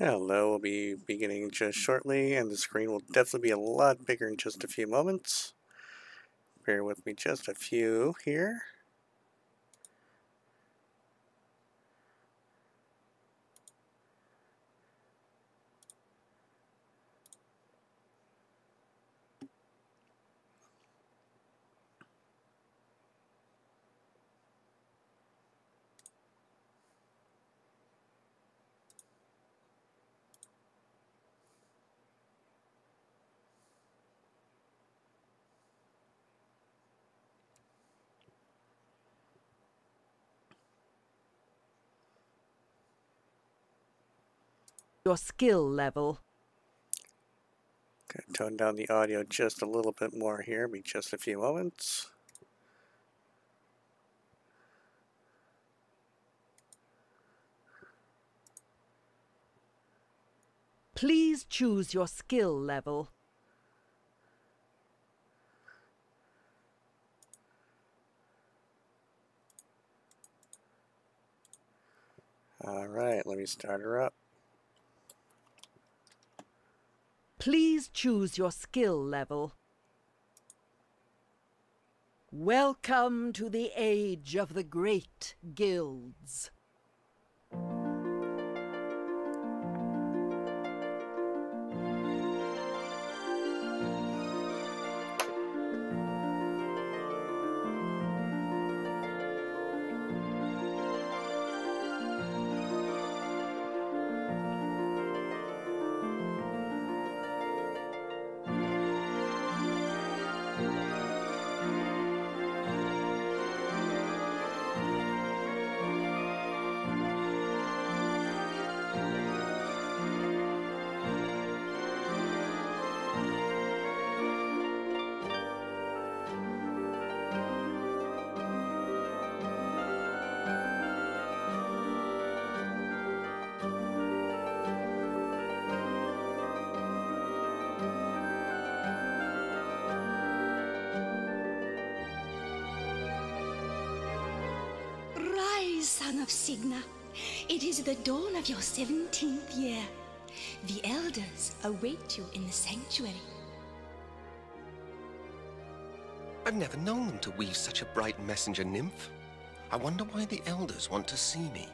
Hello, we'll be beginning just shortly, and the screen will definitely be a lot bigger in just a few moments. Bear with me just a few here. Your skill level. Okay, tone down the audio just a little bit more here, be just a few moments. Please choose your skill level. All right, let me start her up. Please choose your skill level. Welcome to the age of the great guilds. The dawn of your seventeenth year. The elders await you in the sanctuary. I've never known them to weave such a bright messenger nymph. I wonder why the elders want to see me.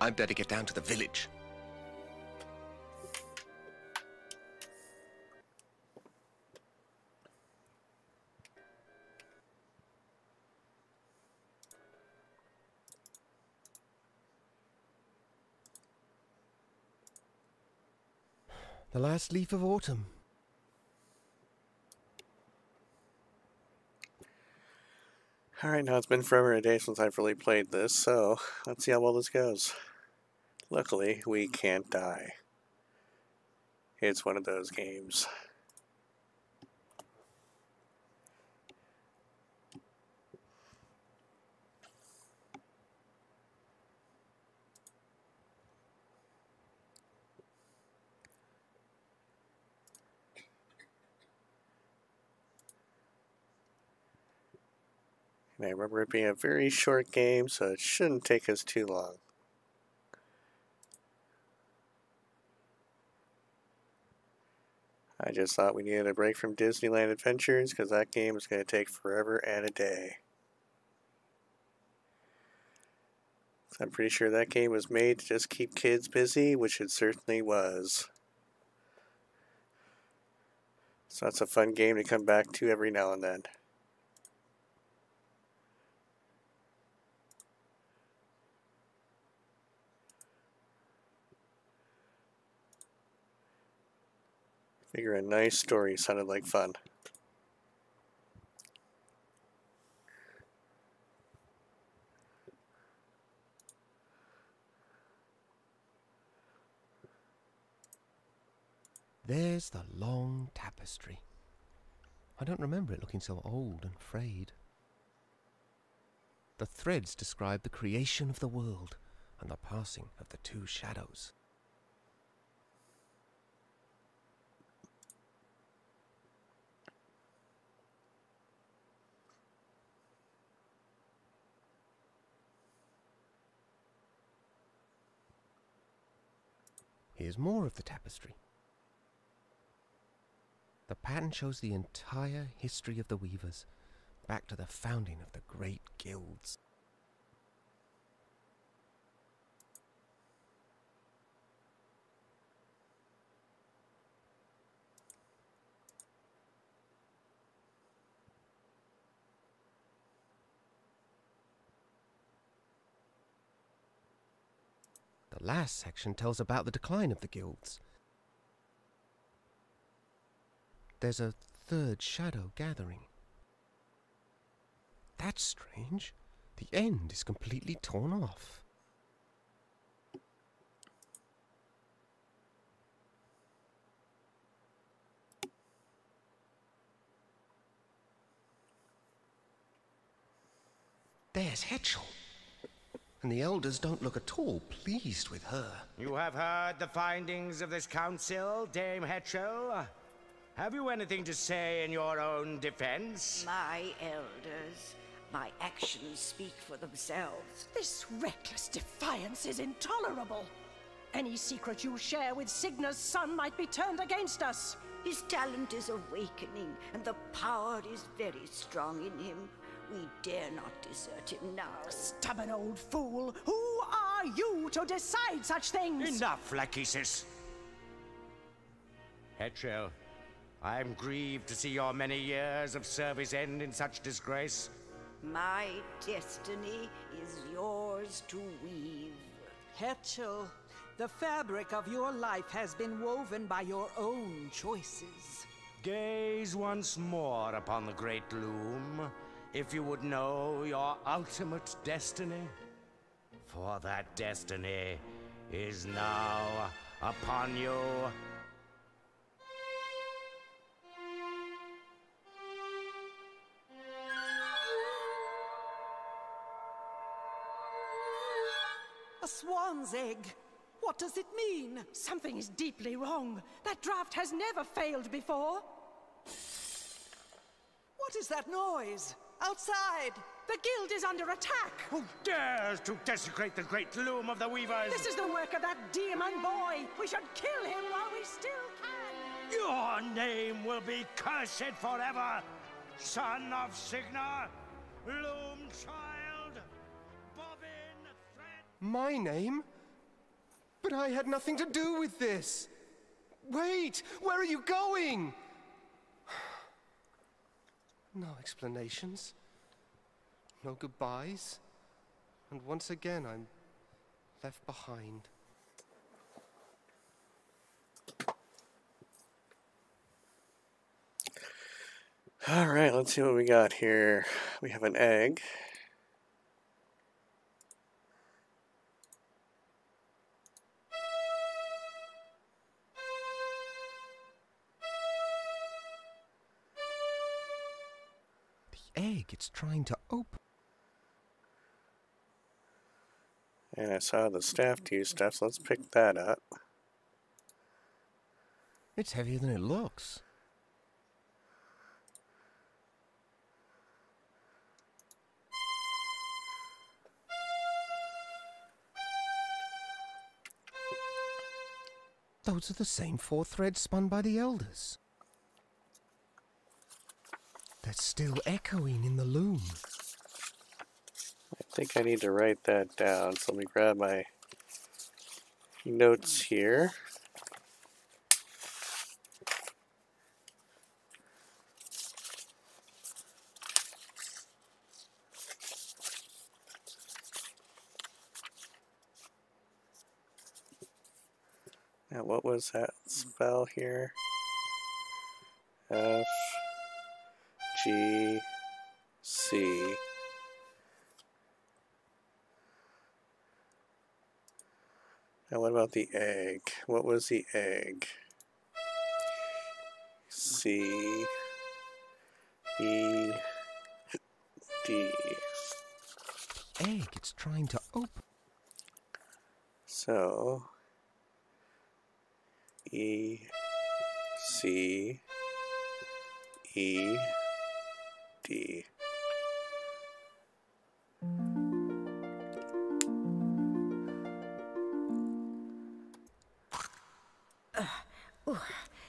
I'd better get down to the village. The last leaf of autumn. Alright, now it's been forever and a day since I've really played this, so let's see how well this goes. Luckily, we can't die. It's one of those games. I remember it being a very short game, so it shouldn't take us too long. I just thought we needed a break from Disneyland Adventures because that game is going to take forever and a day. I'm pretty sure that game was made to just keep kids busy, which it certainly was. So that's a fun game to come back to every now and then. Figure a nice story sounded like fun. There's the long tapestry. I don't remember it looking so old and frayed. The threads describe the creation of the world and the passing of the two shadows. Here's more of the tapestry. The pattern shows the entire history of the weavers, back to the founding of the great guilds. The last section tells about the decline of the guilds. There's a third shadow gathering. That's strange. The end is completely torn off. There's Hetchel. And the elders don't look at all pleased with her. You have heard the findings of this council, Dame Hetchel? Have you anything to say in your own defense? My elders, my actions speak for themselves. This reckless defiance is intolerable. Any secret you share with Cygna's son might be turned against us. His talent is awakening, and the power is very strong in him. We dare not desert him now. Stubborn old fool! Who are you to decide such things? Enough, Lachesis. Hetchel, I am grieved to see your many years of service end in such disgrace. My destiny is yours to weave. Hetchel, the fabric of your life has been woven by your own choices. Gaze once more upon the great loom, if you would know your ultimate destiny. For that destiny is now upon you. A swan's egg. What does it mean? Something is deeply wrong. That draft has never failed before. What is that noise? Outside! The guild is under attack. Who dares to desecrate the great loom of the weavers? This is the work of that demon boy. We should kill him while we still can. Your name will be cursed forever, son of Cygna, loom child, bobbin thread. My name? But I had nothing to do with this. Wait, where are you going? No explanations. No goodbyes. And once again, I'm left behind. All right, let's see what we got here. We have an egg. Egg, it's trying to open. And I saw the staff do stuff, so let's pick that up. It's heavier than it looks. Those are the same four threads spun by the elders. They're still echoing in the loom. I think I need to write that down, so let me grab my notes here. Now, what was that spell here? F G C. Now, what about the egg? What was the egg? C E D. Egg, it's trying to open. So E C E uh,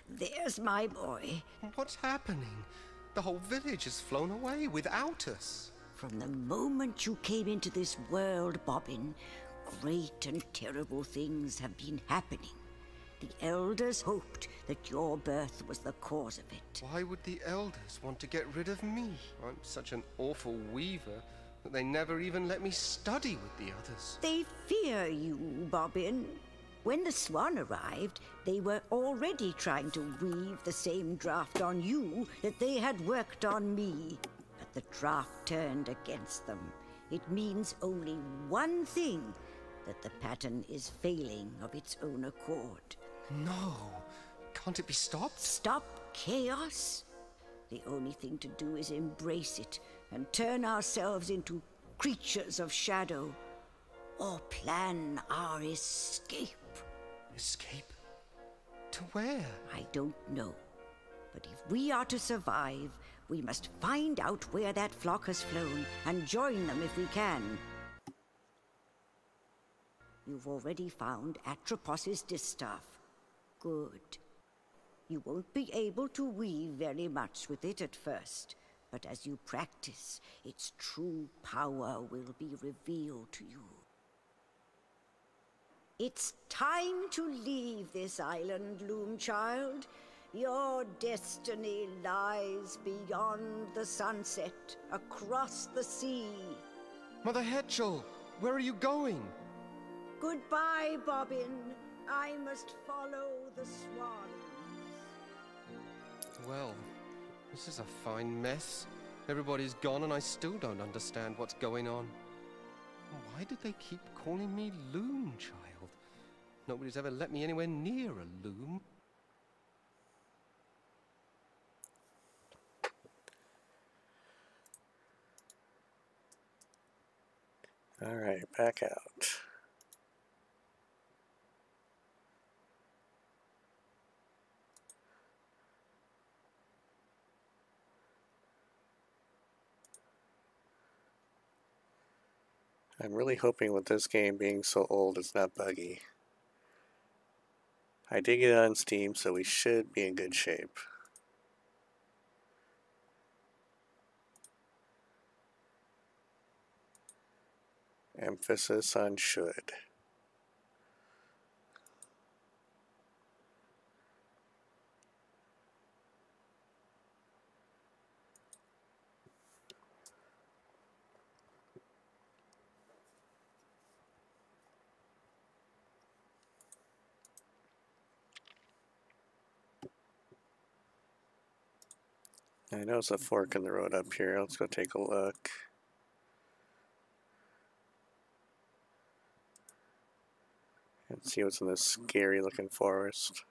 there's my boy. What's happening? The whole village has flown away without us. From the moment you came into this world, Bobbin, great and terrible things have been happening. The elders hoped that your birth was the cause of it. Why would the elders want to get rid of me? I'm such an awful weaver that they never even let me study with the others. They fear you, Bobbin. When the swan arrived, they were already trying to weave the same draft on you that they had worked on me. But the draft turned against them. It means only one thing that the pattern is failing of its own accord. No. Can't it be stopped? Stop chaos? The only thing to do is embrace it and turn ourselves into creatures of shadow, or plan our escape. Escape? To where? I don't know. But if we are to survive, we must find out where that flock has flown and join them if we can. You've already found Atropos's distaff. Good. You won't be able to weave very much with it at first, but as you practice, its true power will be revealed to you. It's time to leave this island, Loomchild. Your destiny lies beyond the sunset, across the sea. Mother Hetchel, where are you going? Goodbye, Bobbin. I must follow the swans. Well, this is a fine mess. Everybody's gone and I still don't understand what's going on. Why did they keep calling me Loom Child? Nobody's ever let me anywhere near a loom. Alright, back out. I'm really hoping with this game being so old it's not buggy. I did get it on Steam, so we should be in good shape. Emphasis on should. I know it's a fork in the road up here. Let's go take a look. And see what's in this scary looking forest.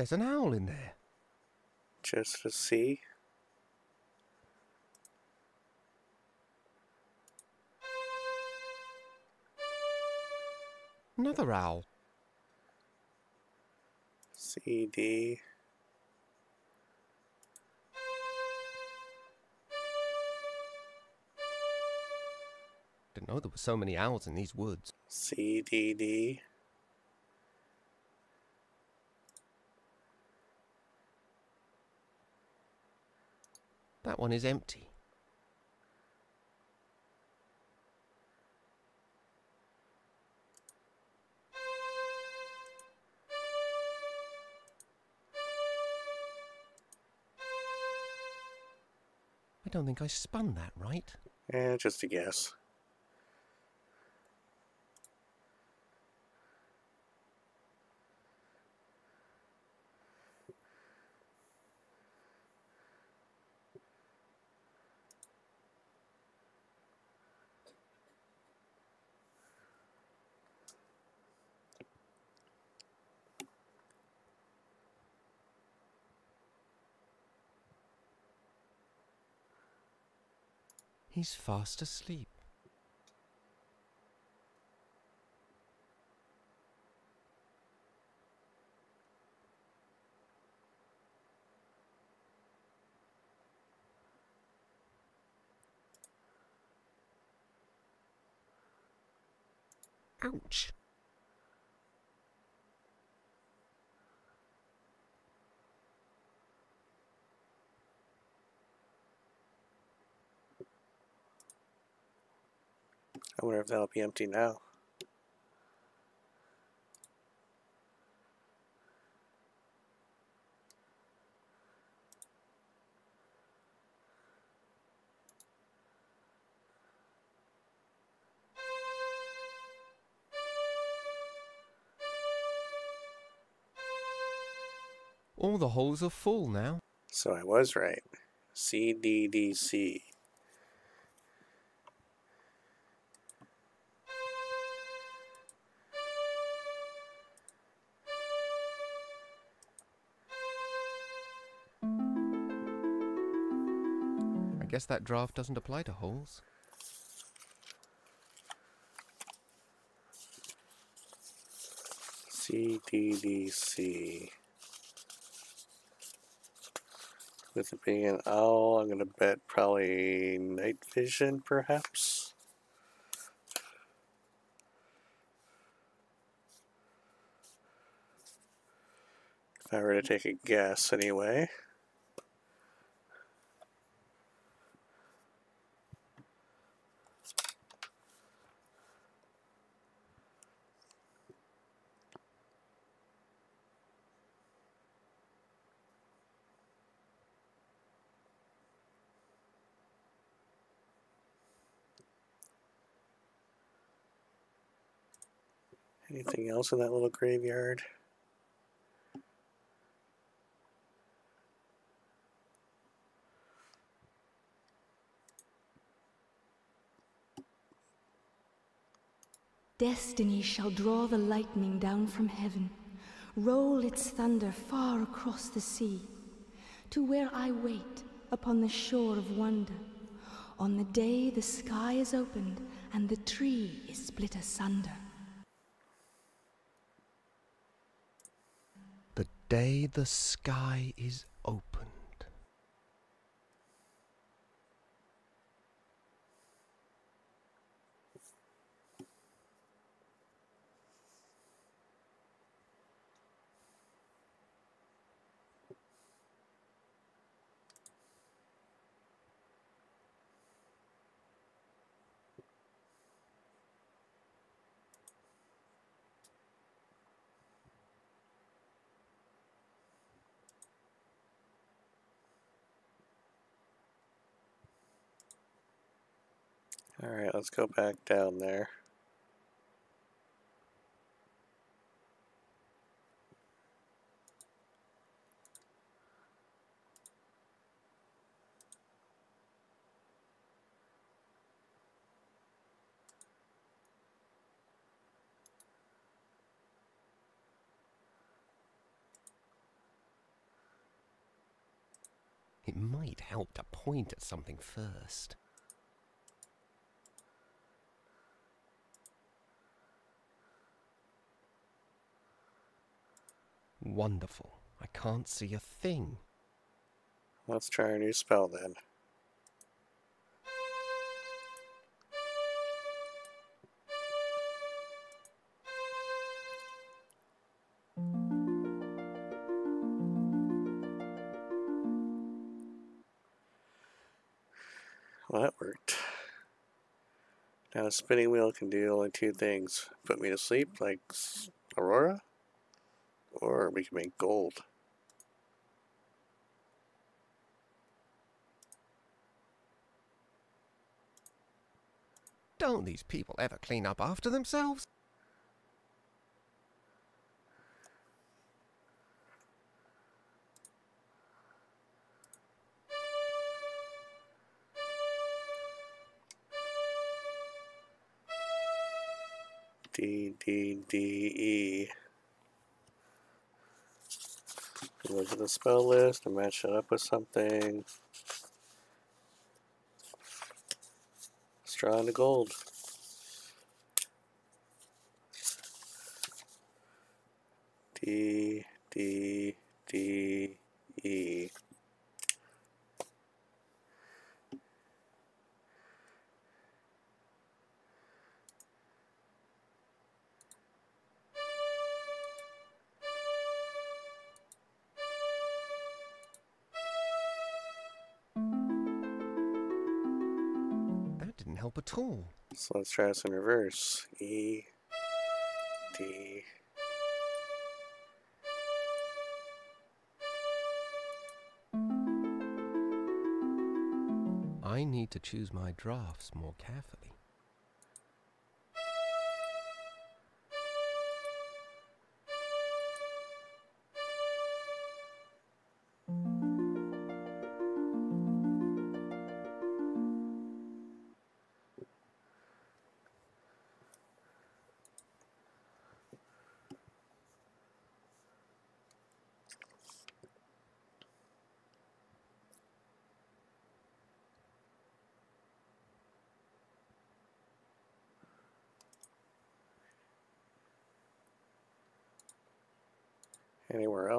There's an owl in there. Just to see. Another owl. CD. Didn't know there were so many owls in these woods. CDD. That one is empty. I don't think I spun that right. Eh, just a guess. He's fast asleep. Ouch. I wonder if that'll be empty now. All the holes are full now. So I was right. CDDC. I guess that draft doesn't apply to holes. CDDC. With it being an owl, I'm gonna bet probably night vision, perhaps. If I were to take a guess, anyway. Anything else in that little graveyard? Destiny shall draw the lightning down from heaven, roll its thunder far across the sea, to where I wait upon the shore of wonder, on the day the sky is opened and the tree is split asunder. The day the sky is opened. Alright, let's go back down there. It might help to point at something first. Wonderful. I can't see a thing. Let's try a new spell then. Well, that worked. Now, a spinning wheel can do only two things put me to sleep, like Aurora, or we can make gold. Don't these people ever clean up after themselves? D D D E. Look at the spell list and match it up with something. draw into gold. D, D, D, E. didn't help at all. So let's try this in reverse. E, D. I need to choose my drafts more carefully.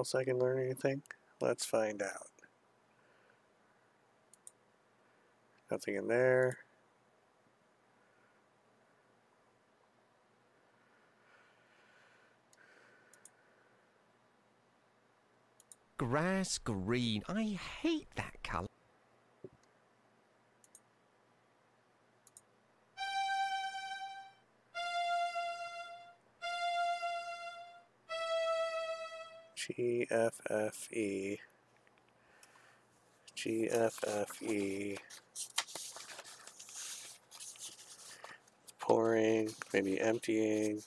Else I can learn anything? Let's find out. Nothing in there. Grass green. I hate that colour. G F F E. G F F E. Pouring, maybe emptying.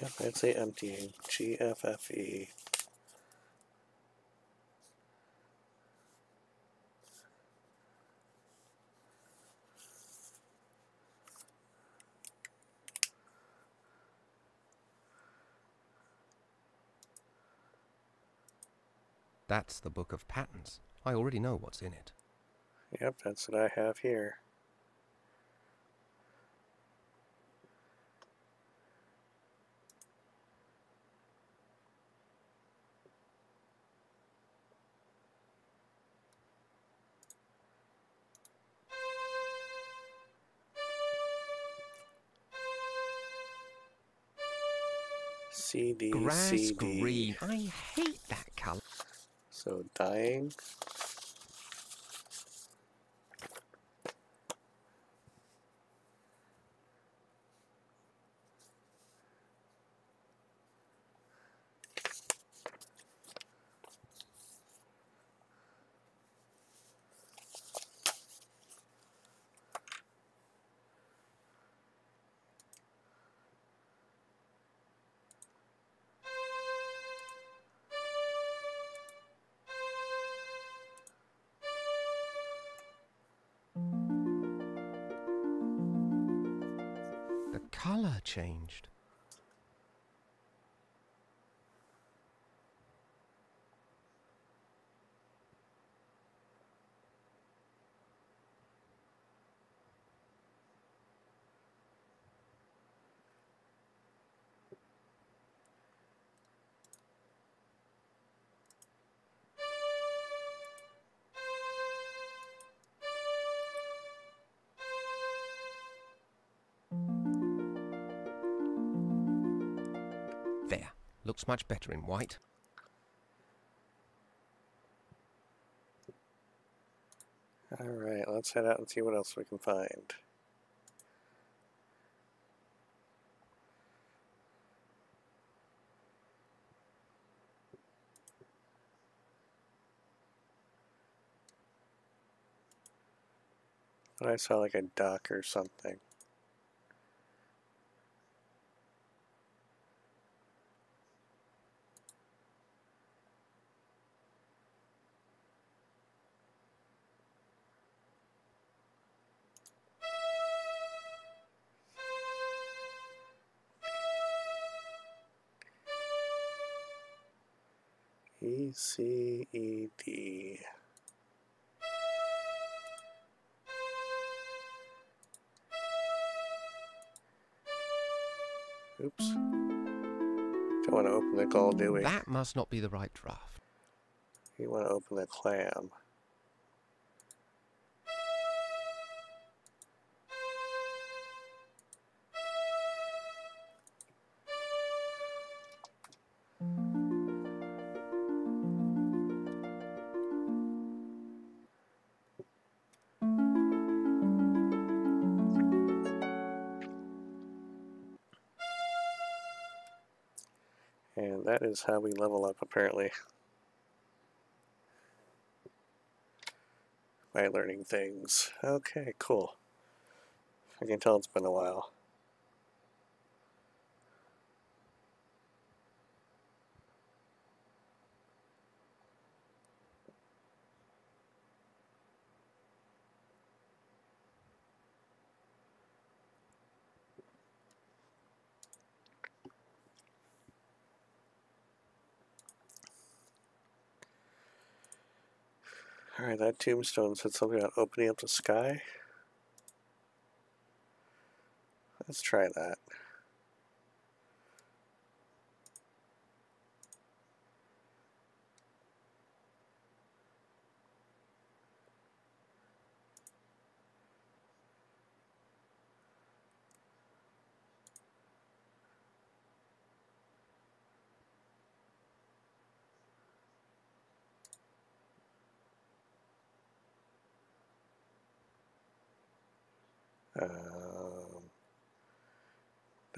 Yep, I'd say emptying. G F F E. That's the book of patterns. I already know what's in it. Yep, that's what I have here. I hate that colour. So dying. The colour changed. much better in white. All right, let's head out and see what else we can find. I saw like a duck or something. C E D. Oops. Don't want to open the gall, do we? That must not be the right draft. You want to open the clam. Is how we level up, apparently. By learning things. Okay, cool. I can tell it's been a while. Alright, that tombstone said something about opening up the sky. Let's try that.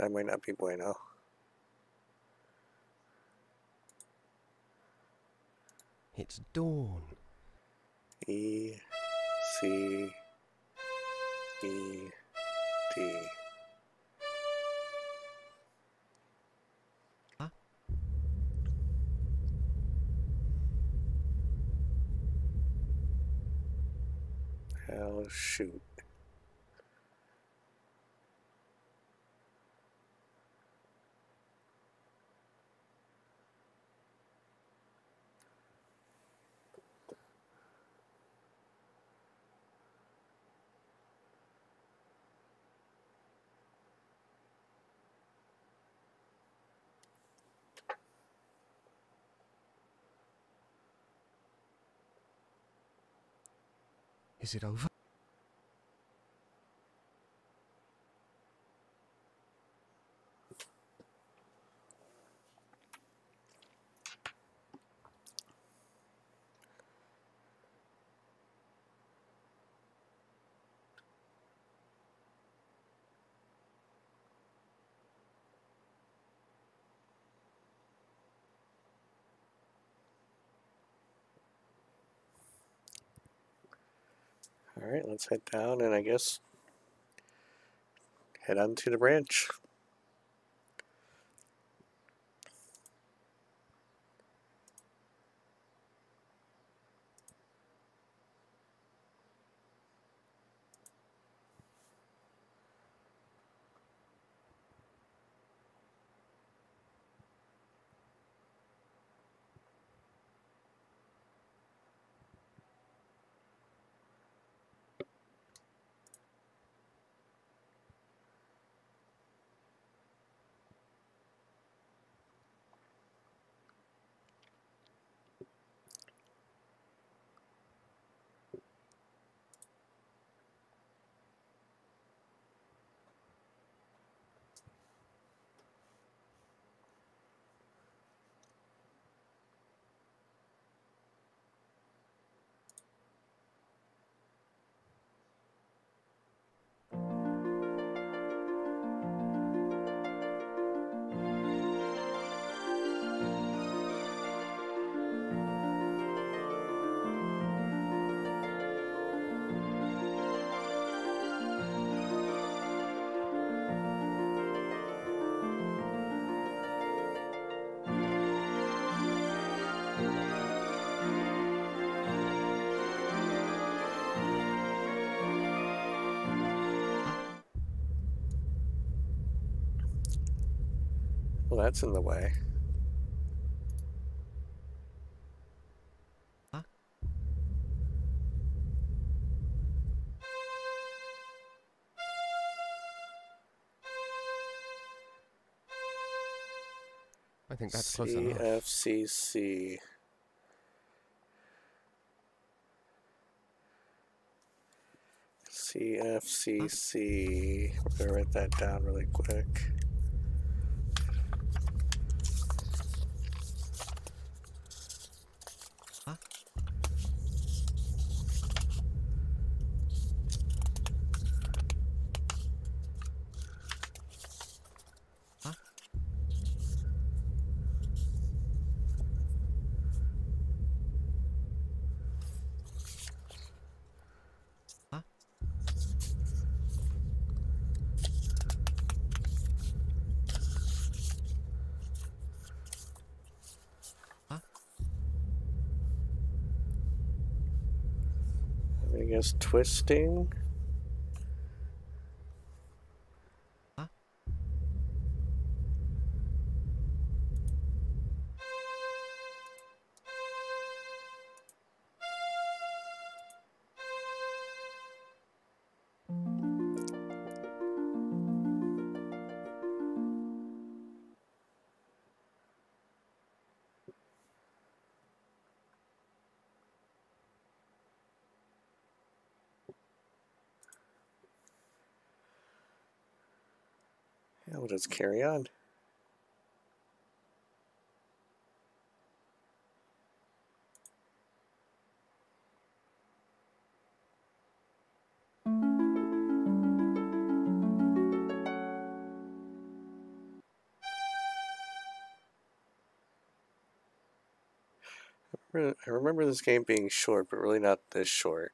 That might not be bueno. It's dawn. E C E D. Huh? Hell, shoot. Is it over? Alright, let's head down and I guess head on to the branch. Well, that's in the way. I think that's close enough. CFCC. CFCC. We're gonna write that down really quick. I guess twisting. We'll carry on. I remember this game being short, but really not this short.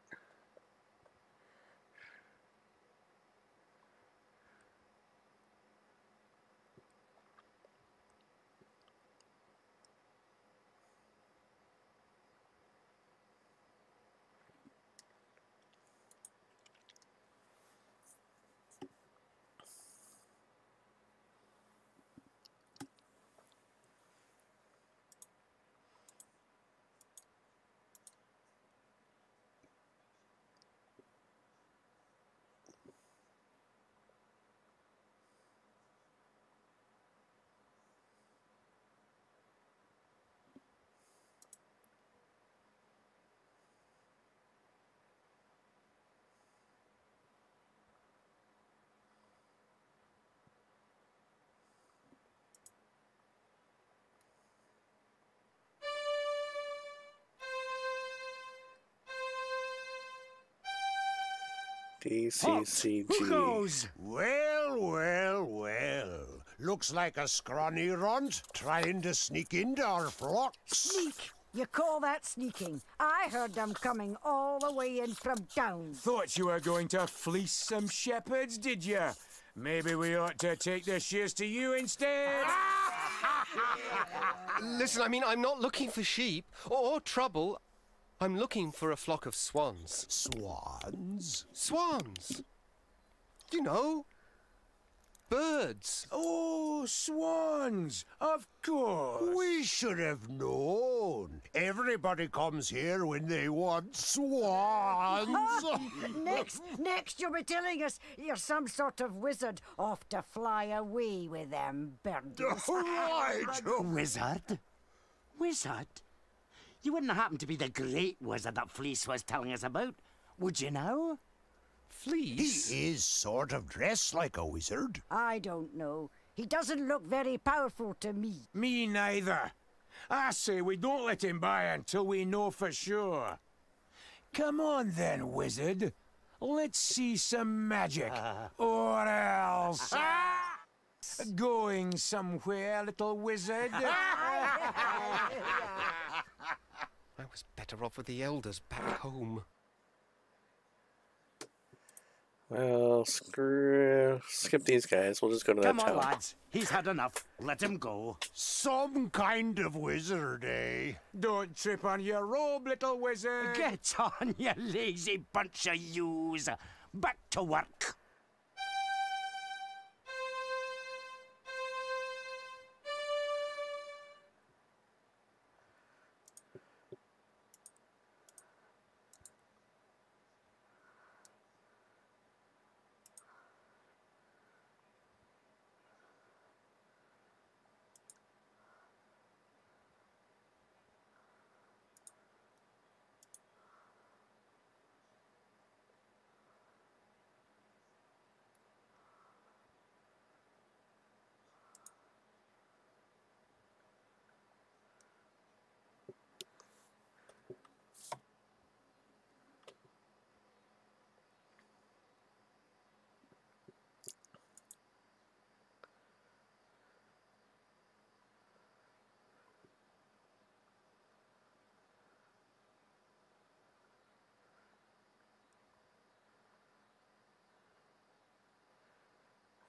DCCG. Oh, who goes? Well, well, well. Looks like a scrawny runt trying to sneak into our flocks. Sneak! You call that sneaking? I heard them coming all the way in from town. Thought you were going to fleece some shepherds, did you? Maybe we ought to take the shears to you instead. Listen, I mean, I'm not looking for sheep or, or trouble. I'm looking for a flock of swans. Swans? Swans! You know, birds. Oh, swans! Of course. We should have known. Everybody comes here when they want swans. next, next you'll be telling us you're some sort of wizard off to fly away with them birdies. right. Wizard? Wizard? You wouldn't happen to be the great wizard that Fleece was telling us about, would you now? Fleece? He is sort of dressed like a wizard. I don't know. He doesn't look very powerful to me. Me neither. I say we don't let him by until we know for sure. Come on then, wizard. Let's see some magic. or else. Going somewhere, little wizard? I was better off with the elders back home. Well, screw. Skip these guys. We'll just go to that Come on, town. lads. He's had enough. Let him go. Some kind of wizard, eh? Don't trip on your robe, little wizard. Get on, you lazy bunch of yous. Back to work.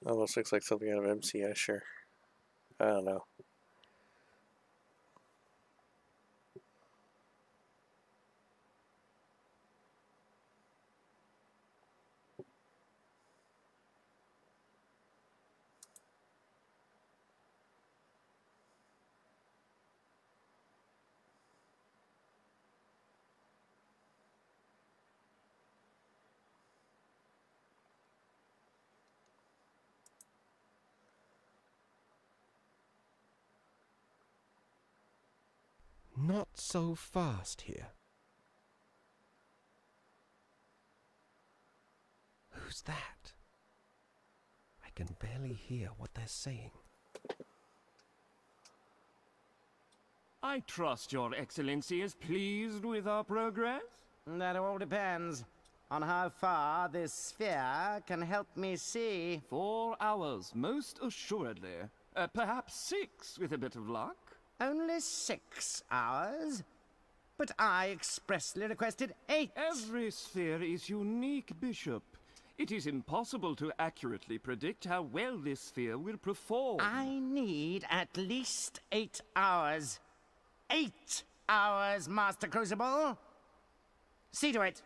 Almost looks like something out of MC Escher. I don't know. Not so fast here. Who's that? I can barely hear what they're saying. I trust your excellency is pleased with our progress? That all depends on how far this sphere can help me see. Four hours, most assuredly. Uh, perhaps six, with a bit of luck. Only six hours? But I expressly requested eight. Every sphere is unique, Bishop. It is impossible to accurately predict how well this sphere will perform. I need at least eight hours. Eight hours, Master Crucible. See to it.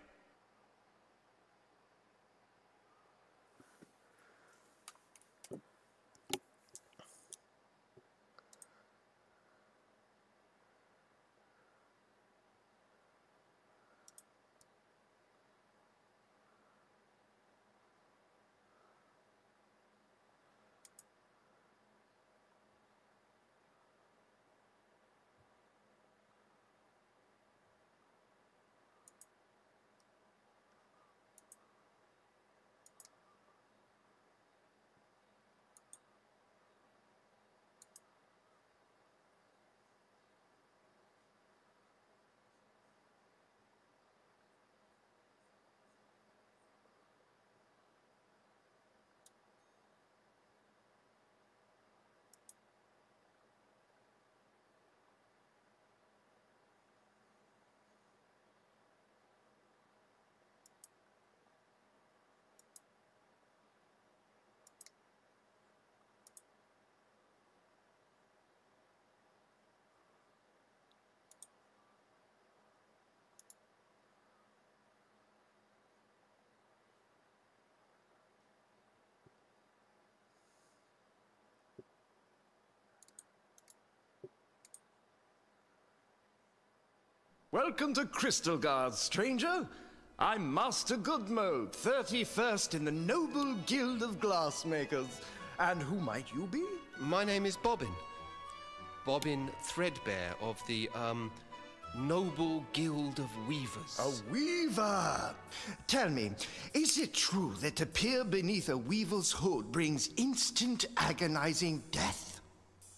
Welcome to Crystalgard, stranger. I'm Master Goodmold, 31st in the Noble Guild of Glassmakers. And who might you be? My name is Bobbin. Bobbin Threadbare of the, um, Noble Guild of Weavers. A weaver! Tell me, is it true that to peer beneath a weaver's hood brings instant agonizing death?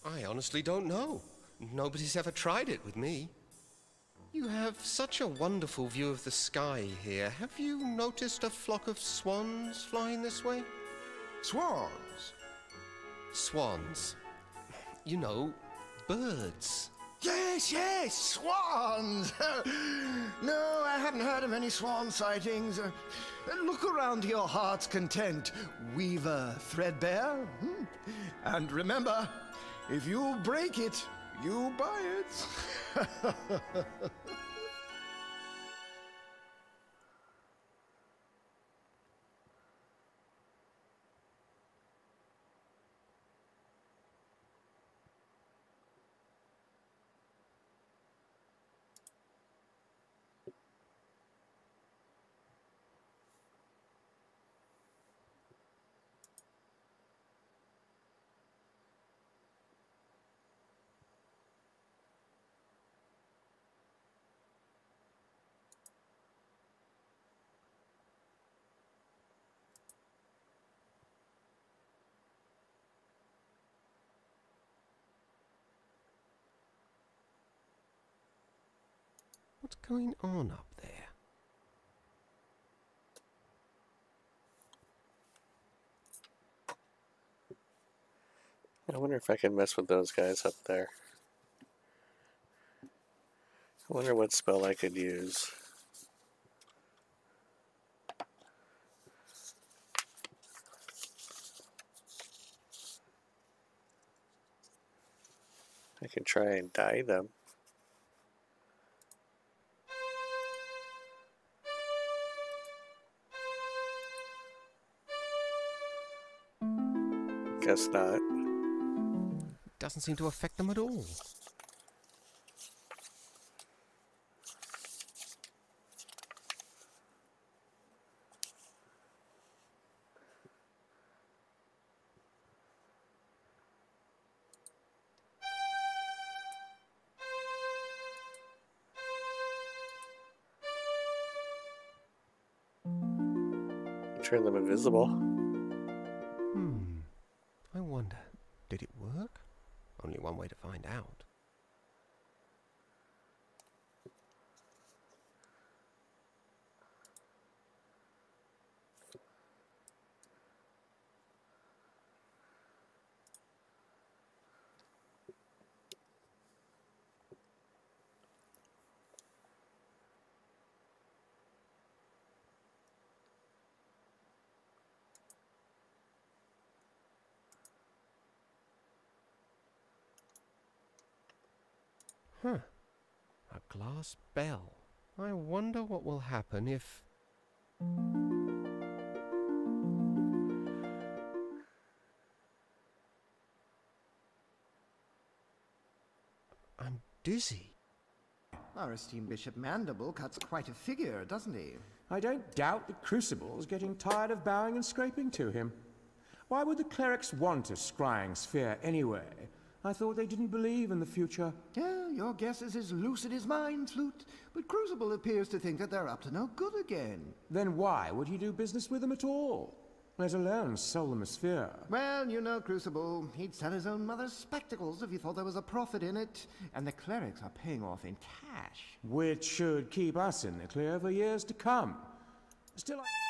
I honestly don't know. Nobody's ever tried it with me. You have such a wonderful view of the sky here. Have you noticed a flock of swans flying this way? Swans? Swans. You know, birds. Yes, yes, swans! no, I haven't heard of any swan sightings. Uh, look around to your heart's content, Weaver Threadbare. Hmm? And remember, if you break it, you buy it. going on up there? I wonder if I can mess with those guys up there. I wonder what spell I could use. I can try and dye them. Guess not. Doesn't seem to affect them at all. Turn them invisible. Hmm. I wonder, did it work? Only one way to find out. Huh. A glass bell. I wonder what will happen if... I'm dizzy. Our esteemed Bishop Mandible cuts quite a figure, doesn't he? I don't doubt the Crucible's getting tired of bowing and scraping to him. Why would the clerics want a scrying sphere anyway? I thought they didn't believe in the future. Yeah, your guess is as lucid as mine, Flute. But Crucible appears to think that they're up to no good again. Then why would he do business with them at all? Let alone sell them a sphere. Well, you know, Crucible, he'd sell his own mother's spectacles if he thought there was a profit in it. And the clerics are paying off in cash. Which should keep us in the clear for years to come. Still, I...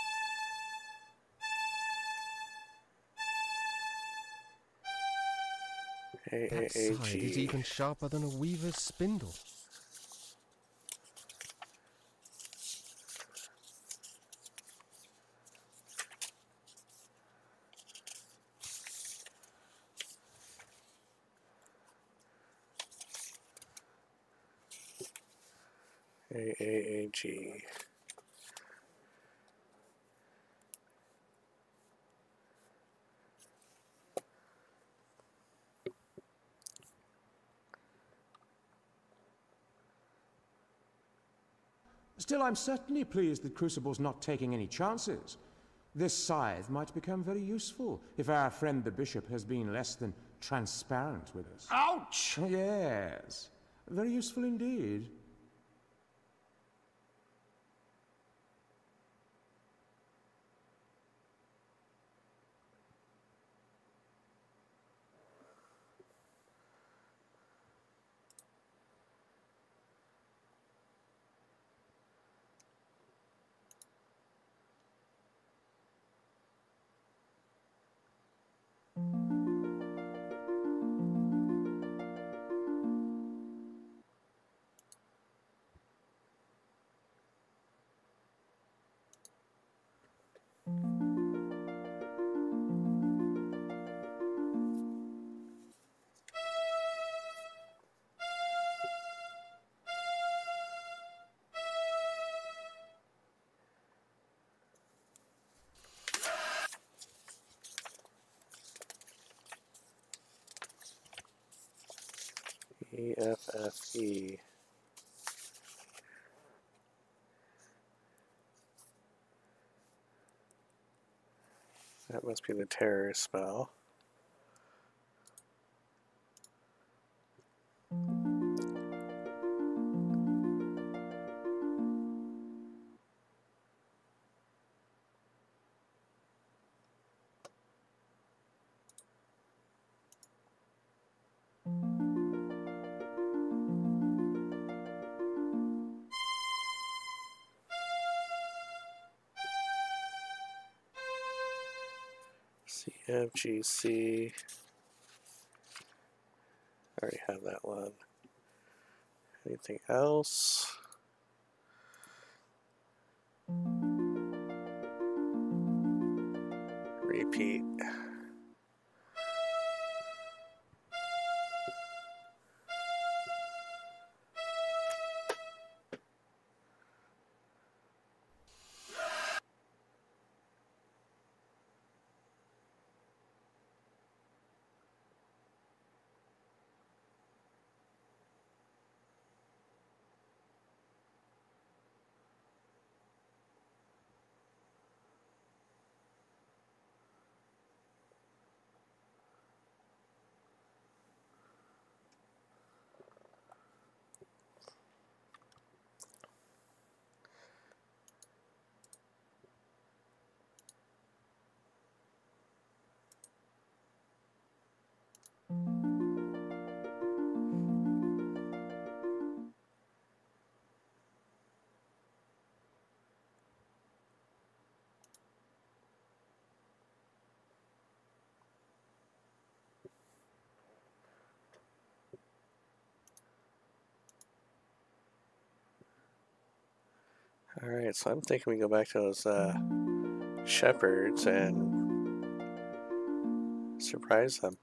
That side is even sharper than a weaver's spindle. AAAG. Still, I'm certainly pleased that Crucible's not taking any chances. This scythe might become very useful if our friend the Bishop has been less than transparent with us. Ouch! Yes, very useful indeed. That must be the terror spell. CFGC. I already have that one. Anything else? Repeat. Alright, so I'm thinking we go back to those uh, shepherds and surprise them.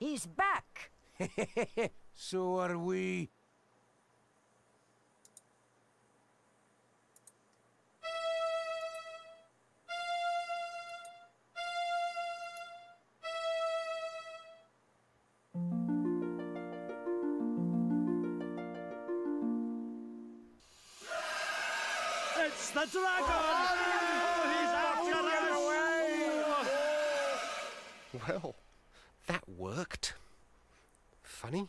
He's back. so are we. It's the dragon! Oh, oh, he's after us! Oh, well, that worked. Funny.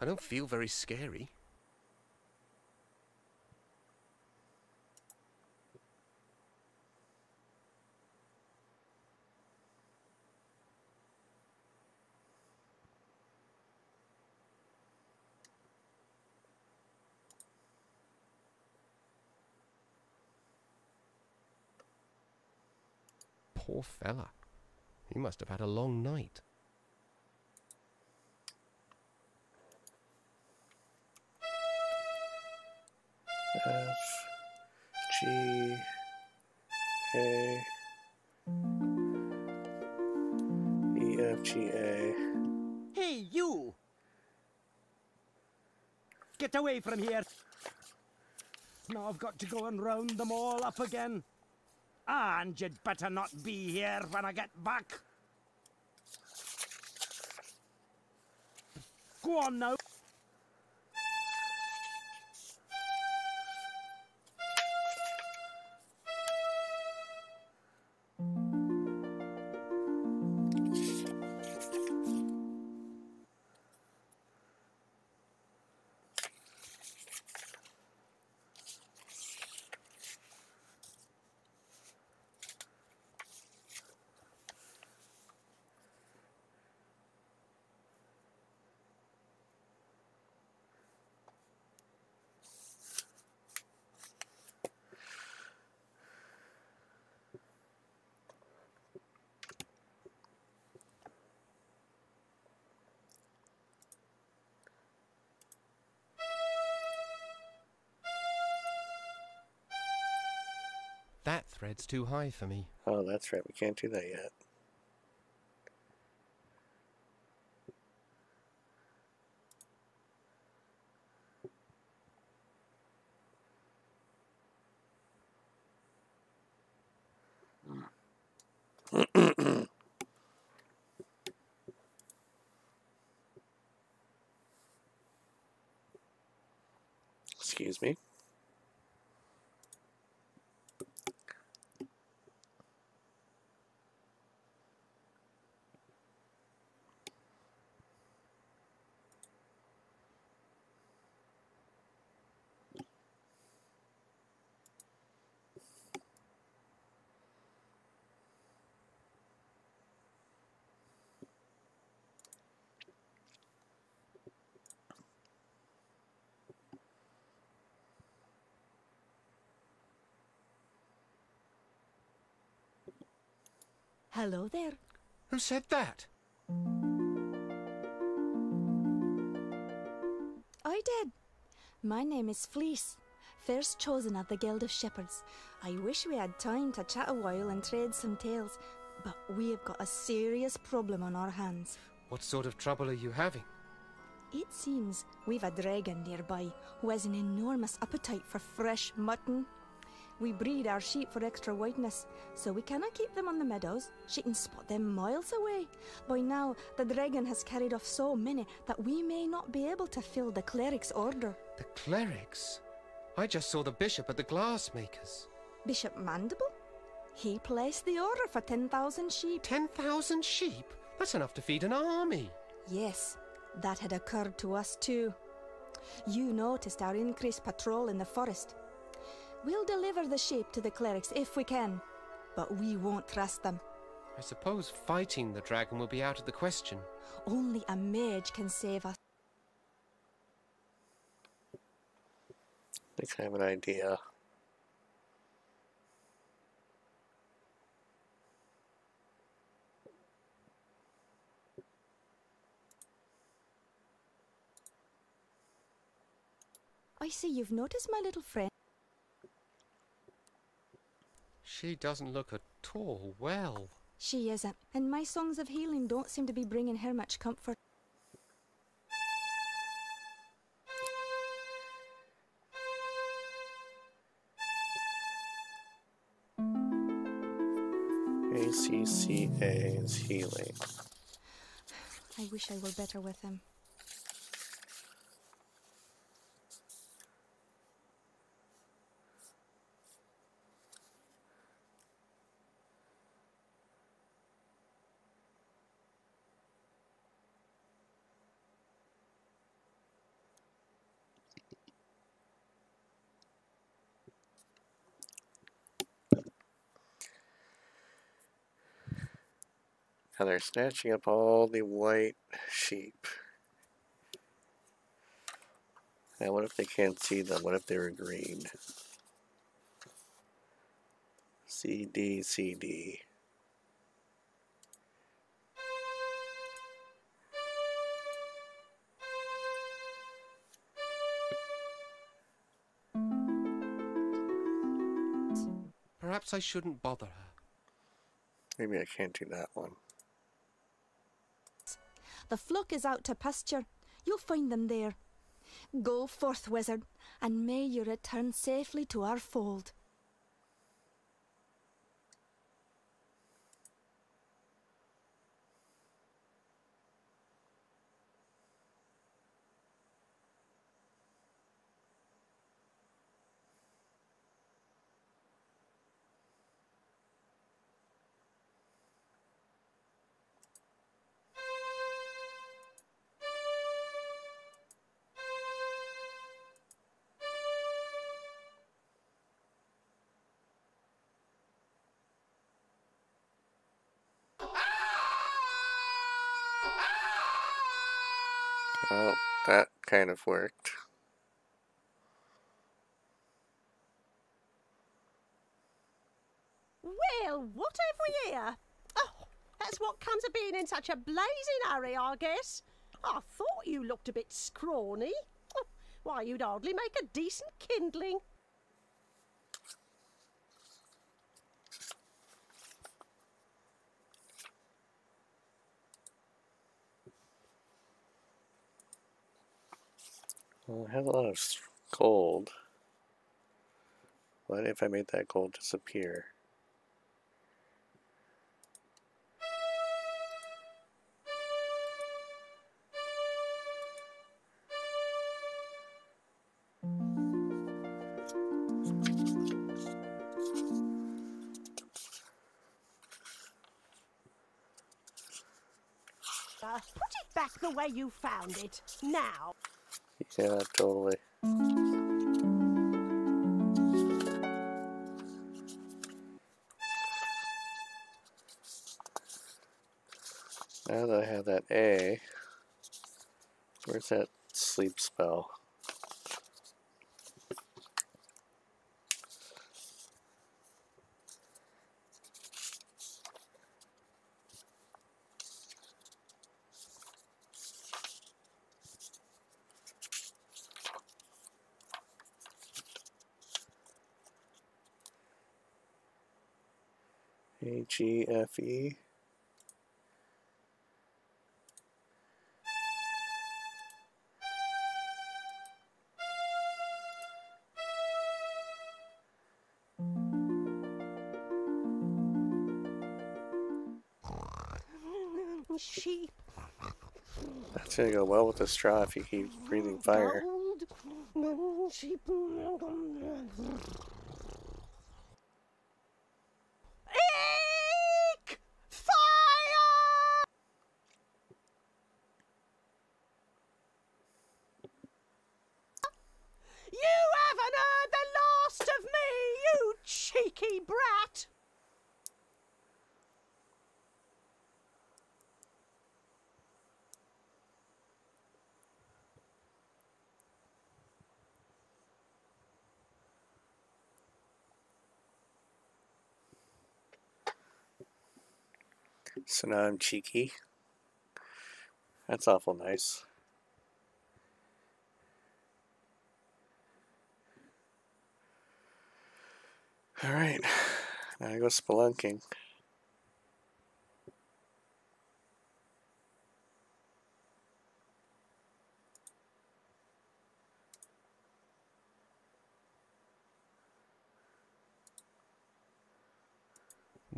I don't feel very scary. Poor fella. He must have had a long night. F G A E F G A. Hey, you! Get away from here! Now I've got to go and round them all up again. And you'd better not be here when I get back. Go on now. Thread's too high for me. Oh, that's right. We can't do that yet. Hello there. Who said that? I did. My name is Fleece, first chosen of the Guild of Shepherds. I wish we had time to chat a while and trade some tales, but we have got a serious problem on our hands. What sort of trouble are you having? It seems we've a dragon nearby who has an enormous appetite for fresh mutton. We breed our sheep for extra whiteness, so we cannot keep them on the meadows. She can spot them miles away. By now, the dragon has carried off so many that we may not be able to fill the cleric's order. The clerics? I just saw the bishop at the glassmakers. Bishop Mandible? He placed the order for 10,000 sheep. 10,000 sheep? That's enough to feed an army. Yes, that had occurred to us too. You noticed our increased patrol in the forest. We'll deliver the sheep to the clerics if we can, but we won't trust them. I suppose fighting the dragon will be out of the question. Only a mage can save us. I think I have an idea. I see you've noticed my little friend. She doesn't look at all well. She isn't, and my songs of healing don't seem to be bringing her much comfort. ACCA is healing. I wish I were better with him. And they're snatching up all the white sheep. Now, what if they can't see them? What if they were green? CD, CD. Perhaps I shouldn't bother her. Maybe I can't do that one. The flock is out to pasture. You'll find them there. Go forth, wizard, and may you return safely to our fold. Kind of worked. Well, what have we here? Oh, that's what comes of being in such a blazing hurry, I guess. I thought you looked a bit scrawny. Oh, why, you'd hardly make a decent kindling. Well, I have a lot of gold. What if I made that gold disappear? Put it back the way you found it. Now. Yeah, totally. Now that I have that A, where's that sleep spell? H E F E. Sheep. That's gonna go well with the straw if you keep breathing fire. Gold. Sheep. Eek! Fire! You haven't heard the last of me, you cheeky brat! So now I'm cheeky. That's awful nice. Alright, now I go spelunking.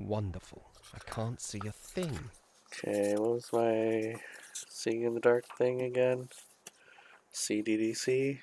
Wonderful. I can't see a thing. Okay, what was my seeing in the dark thing again? CDDC?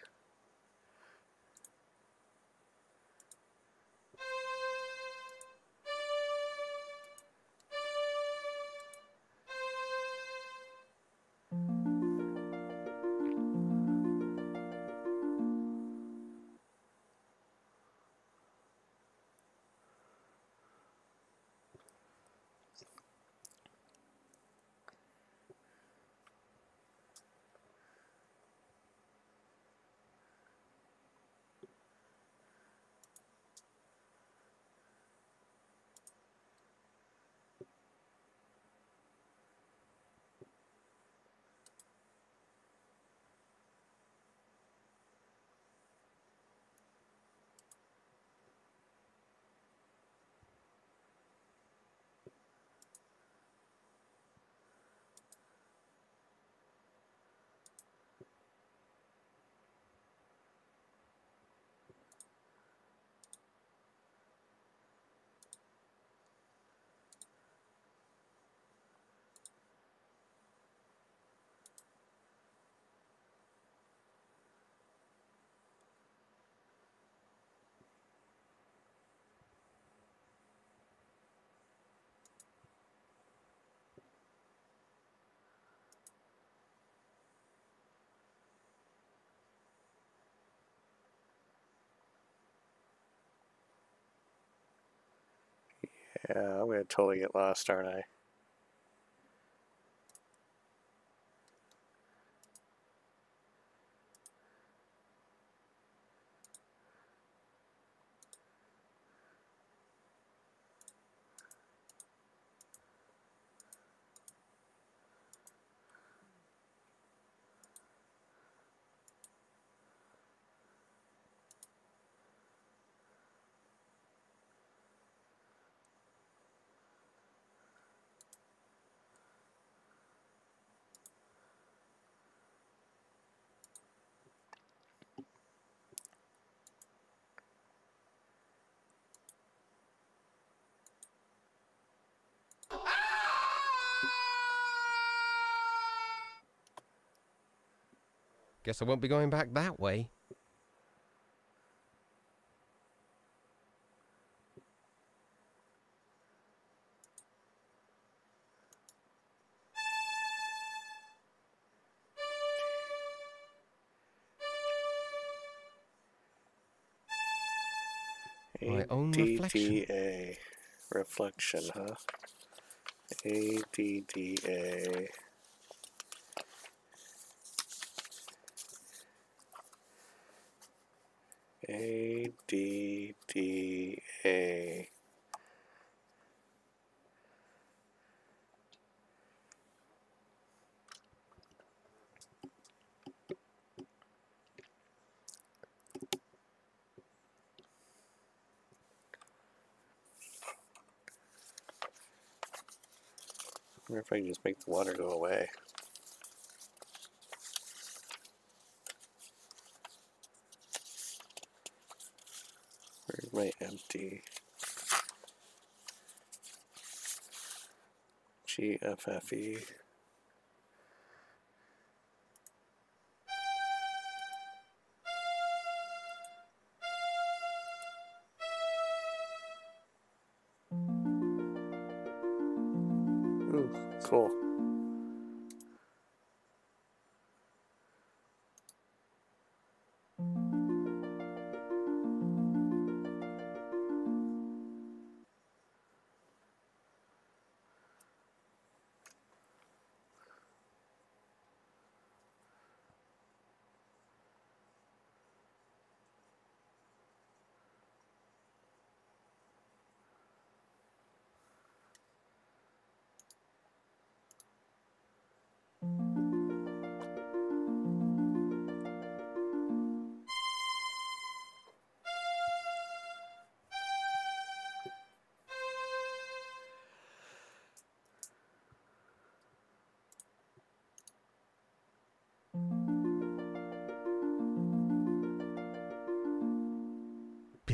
Yeah, I'm gonna totally get lost, aren't I? Guess I won't be going back that way. My own reflection. Reflection, huh? ADDA. ADDA. wonder if I can just make the water go away. My empty? GFFE.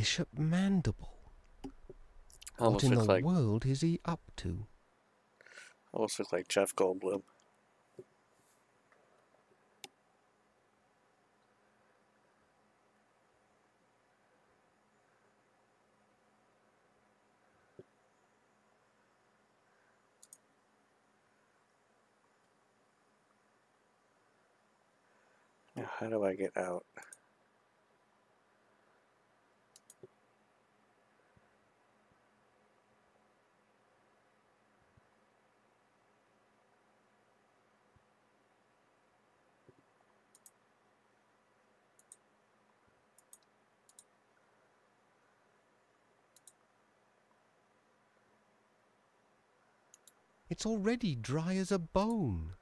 Bishop Mandible. Almost what in the like world is he up to? almost look like Jeff Goldblum. Now, how do I get out? It's already dry as a bone.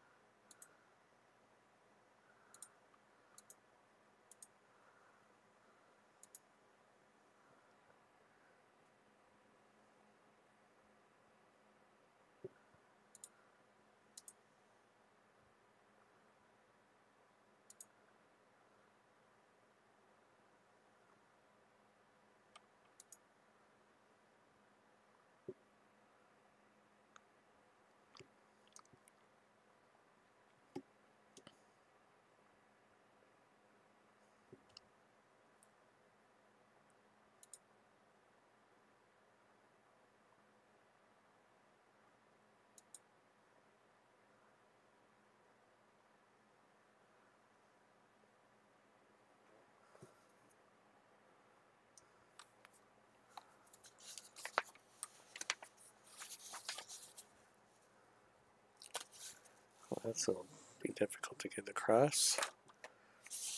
That's will be difficult to get across.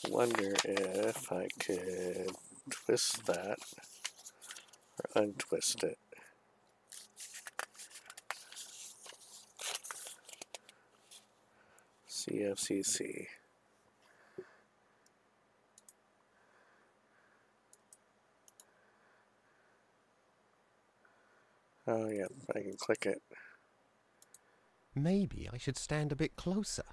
Wonder if I could twist that or untwist it. CFCC. Oh yeah, I can click it. Maybe I should stand a bit closer.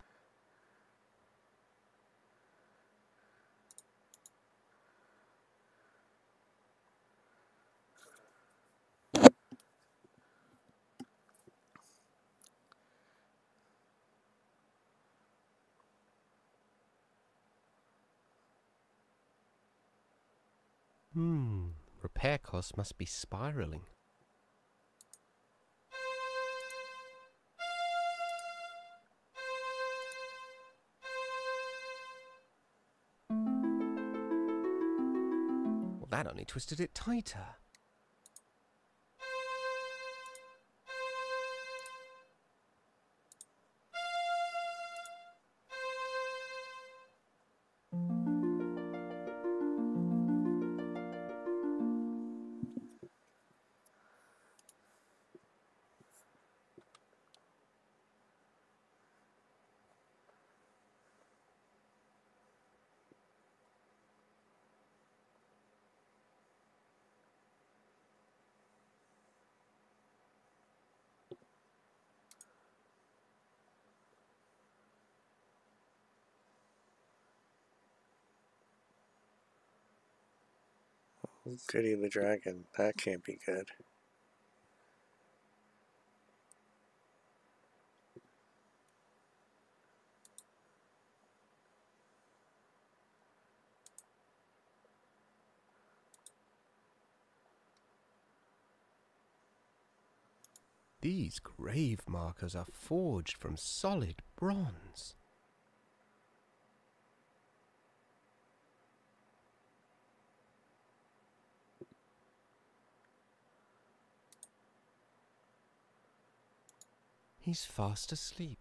Hmm, repair costs must be spiraling. Twisted it tighter. Goody the dragon. That can't be good. These grave markers are forged from solid bronze. He's fast asleep.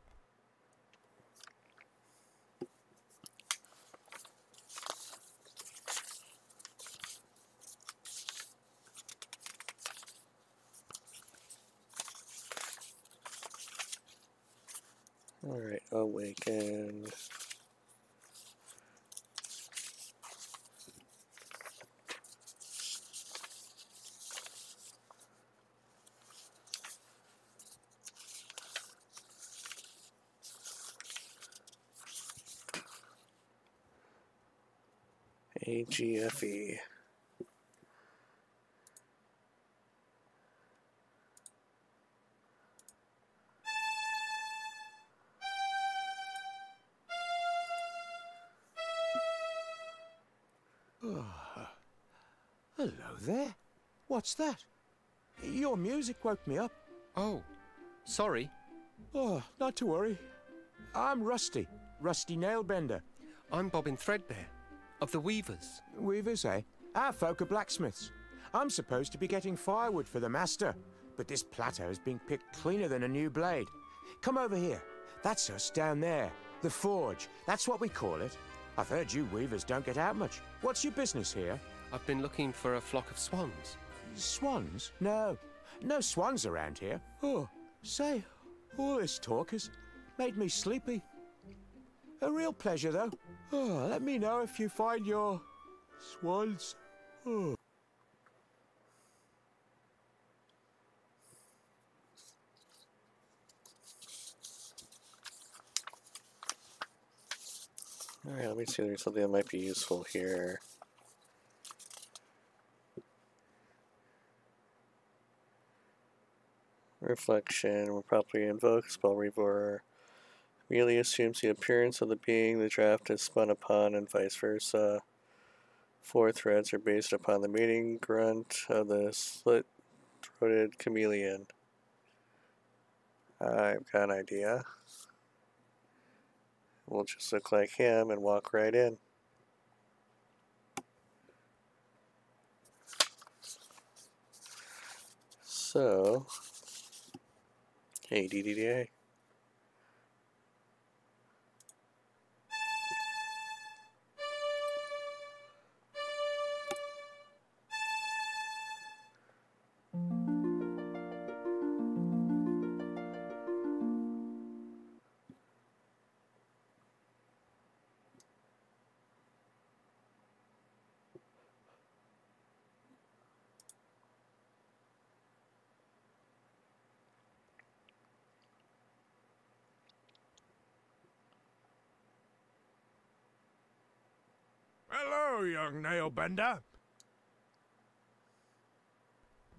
Alright, awaken. AGFE. Hello there. What's that? Your music woke me up. Oh, sorry. Oh, not to worry. I'm Rusty, Rusty Nailbender. I'm Bobbin Threadbare, of the Weavers. Weavers, eh? Our folk are blacksmiths. I'm supposed to be getting firewood for the master, but this plateau has been picked cleaner than a new blade. Come over here. That's us down there. The forge. That's what we call it. I've heard you weavers don't get out much. What's your business here? I've been looking for a flock of swans. Swans? No. No swans around here. Oh, say, all this talk has made me sleepy. A real pleasure, though. Oh, let me know if you find your swans. Oh. Alright, let me see if there's something that might be useful here. Reflection, will probably invoke spell reaver. Merely assumes the appearance of the being the draft is spun upon and vice versa. Four threads are based upon the mating grunt of the slit-throated chameleon. I've got an idea. We'll just look like him and walk right in. So, hey, DDDA. Nailbender.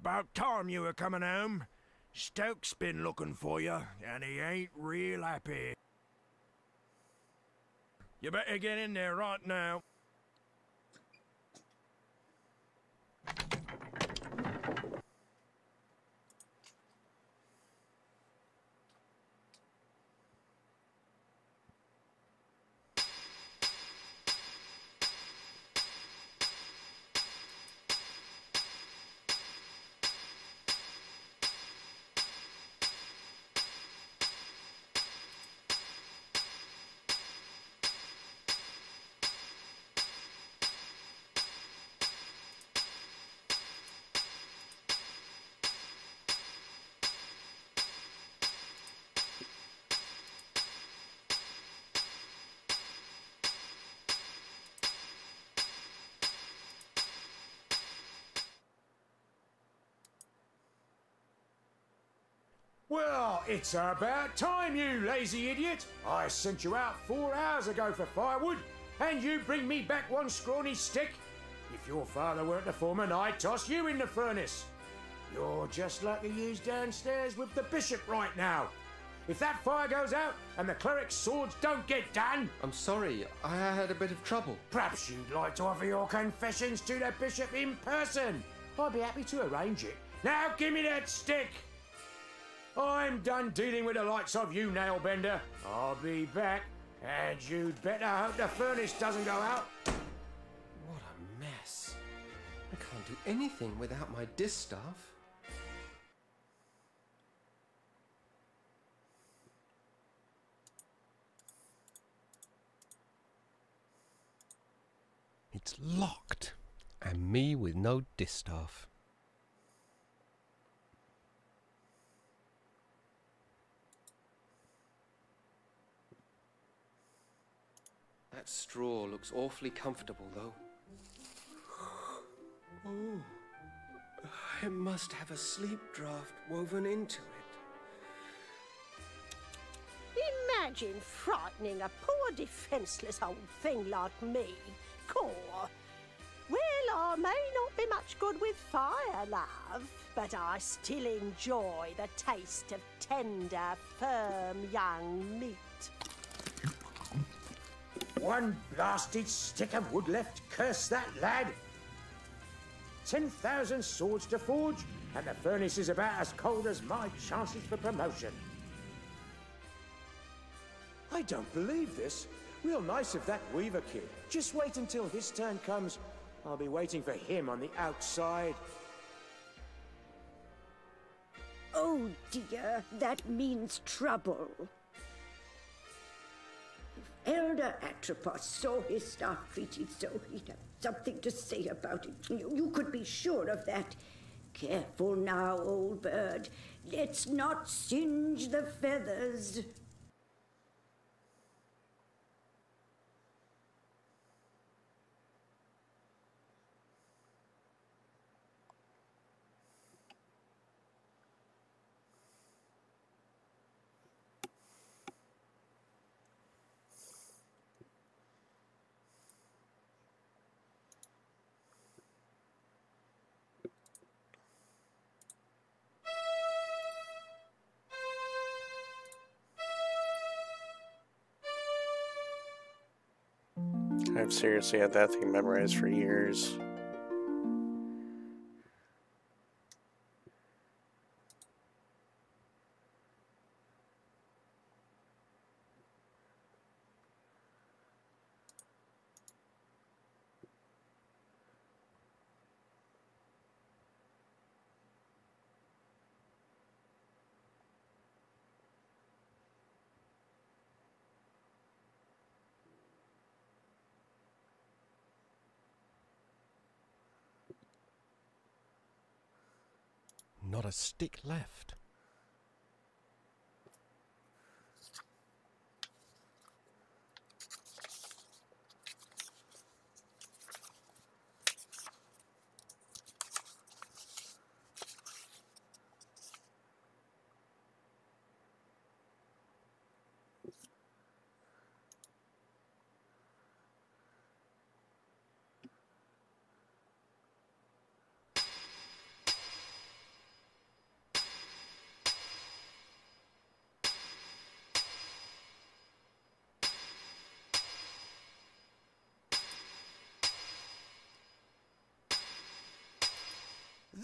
About time you were coming home. Stoke's been looking for you, and he ain't real happy. You better get in there right now. It's about time, you lazy idiot. I sent you out four hours ago for firewood, and you bring me back one scrawny stick. If your father weren't the foreman, I'd toss you in the furnace. You're just like the use downstairs with the bishop right now. If that fire goes out and the cleric's swords don't get done... I'm sorry, I had a bit of trouble. Perhaps you'd like to offer your confessions to the bishop in person. I'd be happy to arrange it. Now give me that stick! I'm done dealing with the likes of you, Nailbender. I'll be back, and you'd better hope the furnace doesn't go out. What a mess. I can't do anything without my distaff. It's locked. And me with no distaff. That straw looks awfully comfortable, though. Oh, it must have a sleep draft woven into it. Imagine frightening a poor defenceless old thing like me. Core. Well, I may not be much good with fire, love, but I still enjoy the taste of tender, firm young meat. One blasted stick of wood left, curse that lad! Ten thousand swords to forge, and the furnace is about as cold as my chances for promotion. I don't believe this. Real nice of that Weaver kid. Just wait until his turn comes. I'll be waiting for him on the outside. Oh dear, that means trouble. Elder Atropos saw his staff treated so, he'd have something to say about it. You, you could be sure of that. Careful now, old bird. Let's not singe the feathers. Seriously had that thing memorized for years. Not a stick left.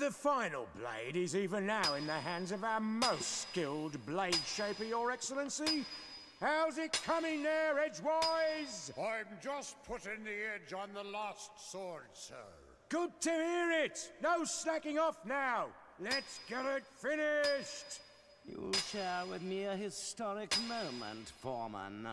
The final blade is even now in the hands of our most skilled blade shaper, Your Excellency. How's it coming there, Edgewise? I'm just putting the edge on the last sword, sir. Good to hear it! No slacking off now! Let's get it finished! You'll share with me a historic moment, Foreman.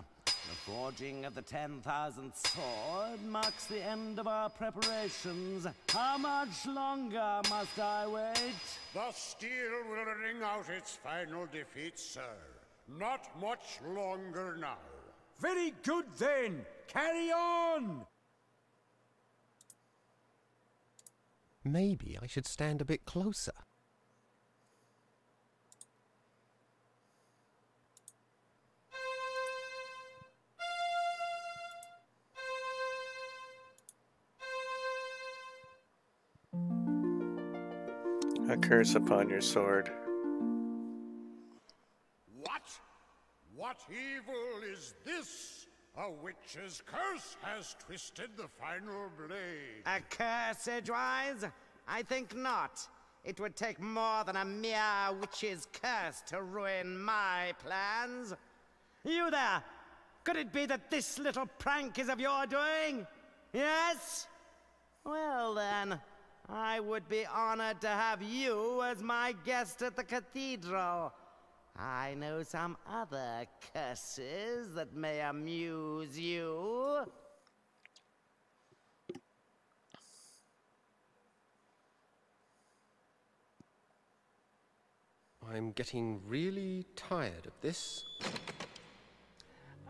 The forging of the 10,000th sword marks the end of our preparations. How much longer must I wait? The steel will ring out its final defeat, sir. Not much longer now. Very good then! Carry on! Maybe I should stand a bit closer. A curse upon your sword. What? What evil is this? A witch's curse has twisted the final blade. A curse, Edgewise? I think not. It would take more than a mere witch's curse to ruin my plans. You there! Could it be that this little prank is of your doing? Yes? Well then, I would be honored to have you as my guest at the cathedral. I know some other curses that may amuse you. I'm getting really tired of this.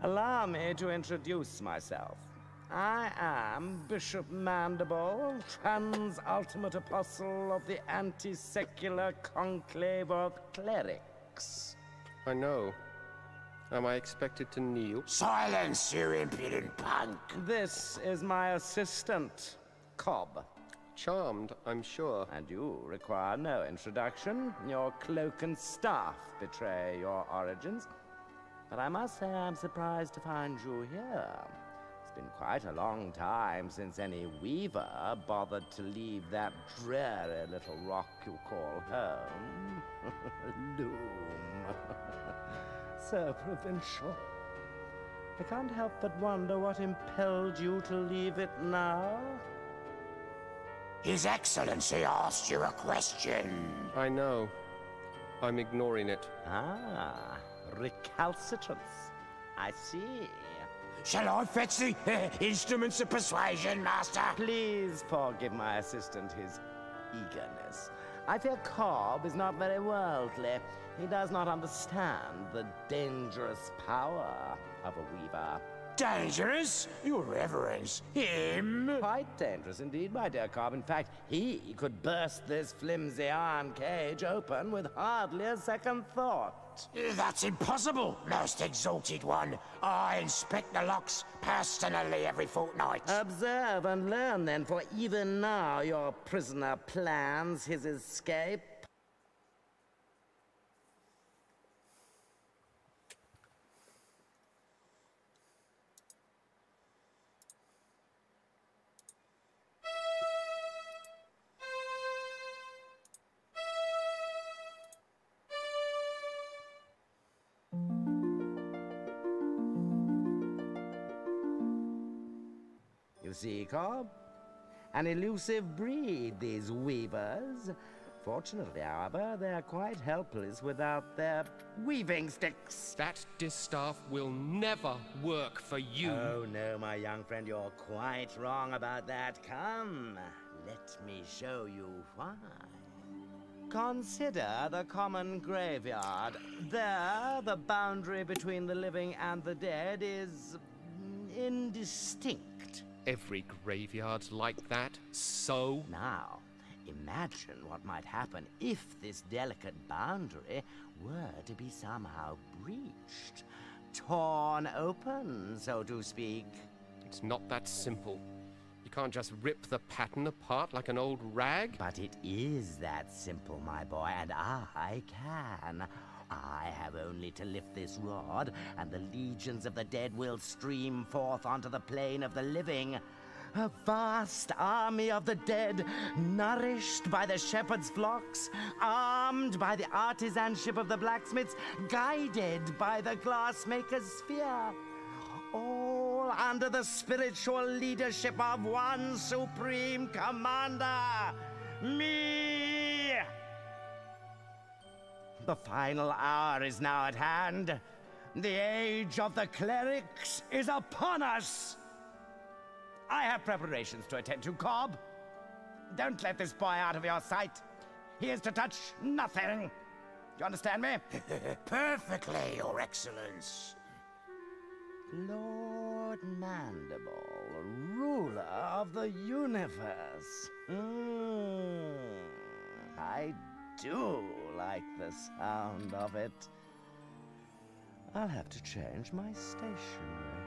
Allow me to introduce myself. I am Bishop Mandible, trans ultimate apostle of the anti secular conclave of clerics. I know. Am I expected to kneel? Silence, you impudent punk! This is my assistant, Cobb. Charmed, I'm sure. And you require no introduction. Your cloak and staff betray your origins. But I must say I'm surprised to find you here. It's been quite a long time since any weaver bothered to leave that dreary little rock you call home. Loom. so provincial. I can't help but wonder what impelled you to leave it now. His Excellency asked you a question. I know. I'm ignoring it. Ah, recalcitrance. I see. Shall I fetch the uh, instruments of persuasion, Master? Please forgive my assistant his eagerness. I fear Cobb is not very worldly. He does not understand the dangerous power of a weaver. Dangerous? Your Reverence, him? Quite dangerous indeed, my dear Cobb. In fact, he could burst this flimsy iron cage open with hardly a second thought. That's impossible, most exalted one. I inspect the locks personally every fortnight. Observe and learn then, for even now your prisoner plans his escape. You? An elusive breed, these weavers. Fortunately, however, they're quite helpless without their weaving sticks. That distaff will never work for you. Oh, no, my young friend, you're quite wrong about that. Come, let me show you why. Consider the common graveyard. There, the boundary between the living and the dead is indistinct. Every graveyard's like that, so? Now, imagine what might happen if this delicate boundary were to be somehow breached. Torn open, so to speak. It's not that simple. You can't just rip the pattern apart like an old rag. But it is that simple, my boy, and I can. I have only to lift this rod, and the legions of the dead will stream forth onto the plain of the living. A vast army of the dead, nourished by the shepherd's flocks, armed by the artisanship of the blacksmiths, guided by the glassmaker's sphere. All under the spiritual leadership of one supreme commander, me! The final hour is now at hand. The age of the clerics is upon us. I have preparations to attend to, Cobb. Don't let this boy out of your sight. He is to touch nothing. Do you understand me? Perfectly, Your Excellence. Lord Mandible, ruler of the universe. Mm, I do like the sound of it. I'll have to change my stationery.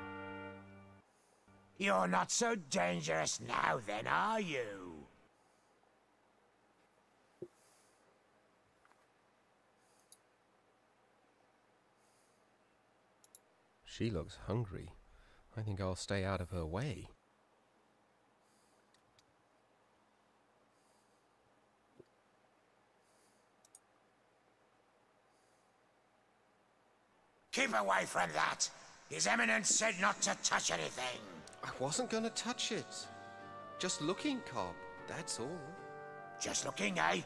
You're not so dangerous now then, are you? She looks hungry. I think I'll stay out of her way. Keep away from that! His Eminence said not to touch anything. I wasn't gonna touch it. Just looking, Cobb, that's all. Just looking, eh?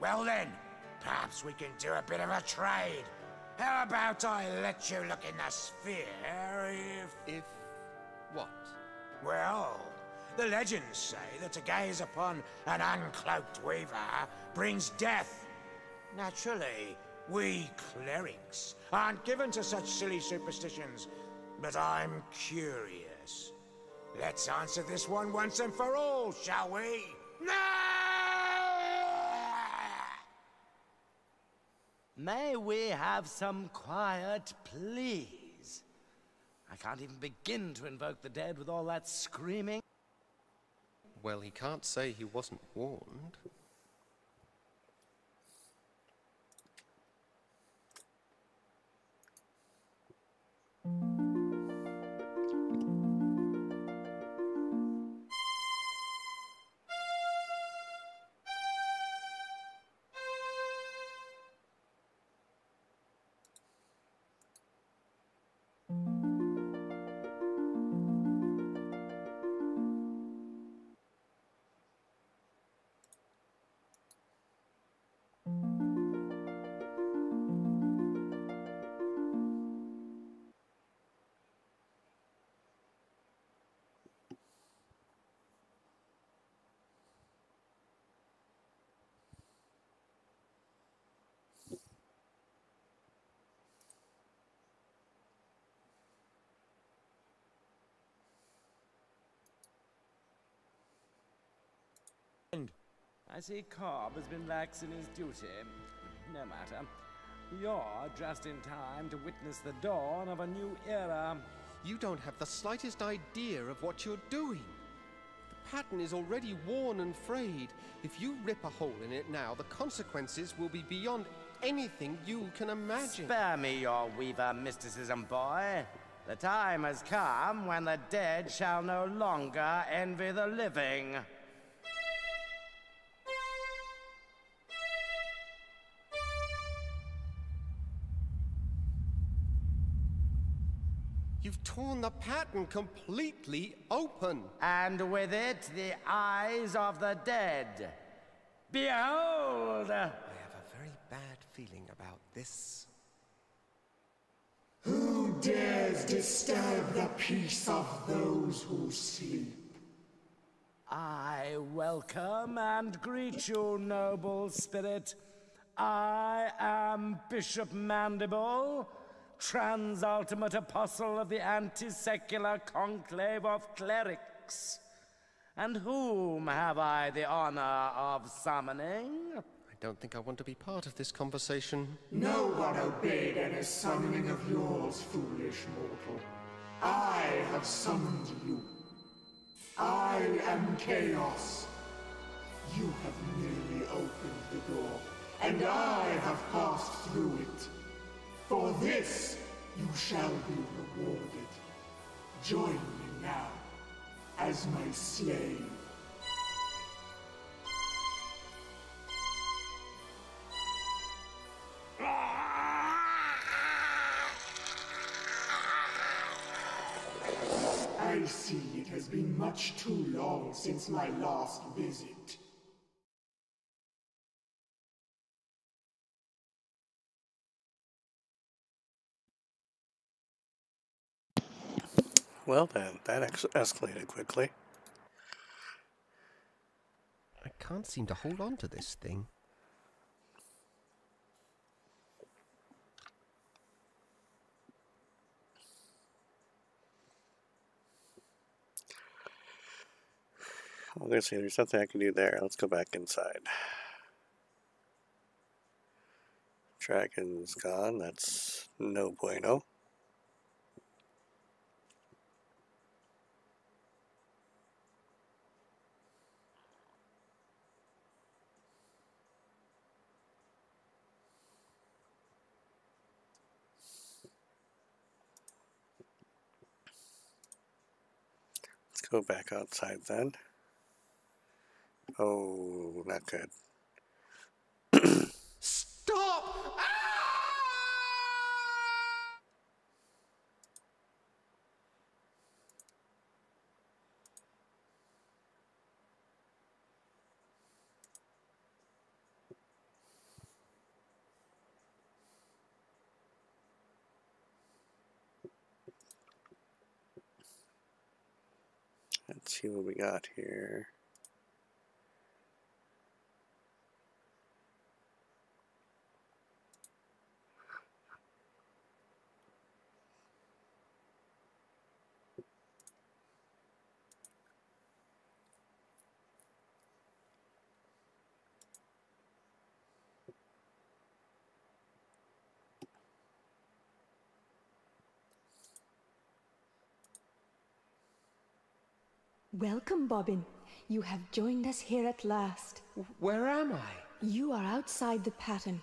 Well then, perhaps we can do a bit of a trade. How about I let you look in the sphere if... If... what? Well, the legends say that to gaze upon an uncloaked weaver brings death. Naturally, we clerics aren't given to such silly superstitions, but I'm curious. Let's answer this one once and for all, shall we? No! May we have some quiet, please? I can't even begin to invoke the dead with all that screaming. Well, he can't say he wasn't warned. I see Cobb has been lax in his duty. No matter. You're just in time to witness the dawn of a new era. You don't have the slightest idea of what you're doing. The pattern is already worn and frayed. If you rip a hole in it now, the consequences will be beyond anything you can imagine. Spare me your weaver mysticism, boy. The time has come when the dead shall no longer envy the living. Torn the pattern completely open. And with it, the eyes of the dead. Behold! I have a very bad feeling about this. Who dares disturb the peace of those who sleep? I welcome and greet you, noble spirit. I am Bishop Mandible, trans-ultimate apostle of the anti-secular conclave of clerics. And whom have I the honor of summoning? I don't think I want to be part of this conversation. No one obeyed any summoning of yours, foolish mortal. I have summoned you. I am Chaos. You have merely opened the door, and I have passed through it. For this, you shall be rewarded. Join me now, as my slave. I see it has been much too long since my last visit. Well then, that ex escalated quickly. I can't seem to hold on to this thing. Well, see, there's something I can do there. Let's go back inside. Dragon's gone. That's no bueno. Go back outside then. Oh, not good. Stop! Let's see what we got here. Welcome, Bobbin. You have joined us here at last. Where am I? You are outside the pattern,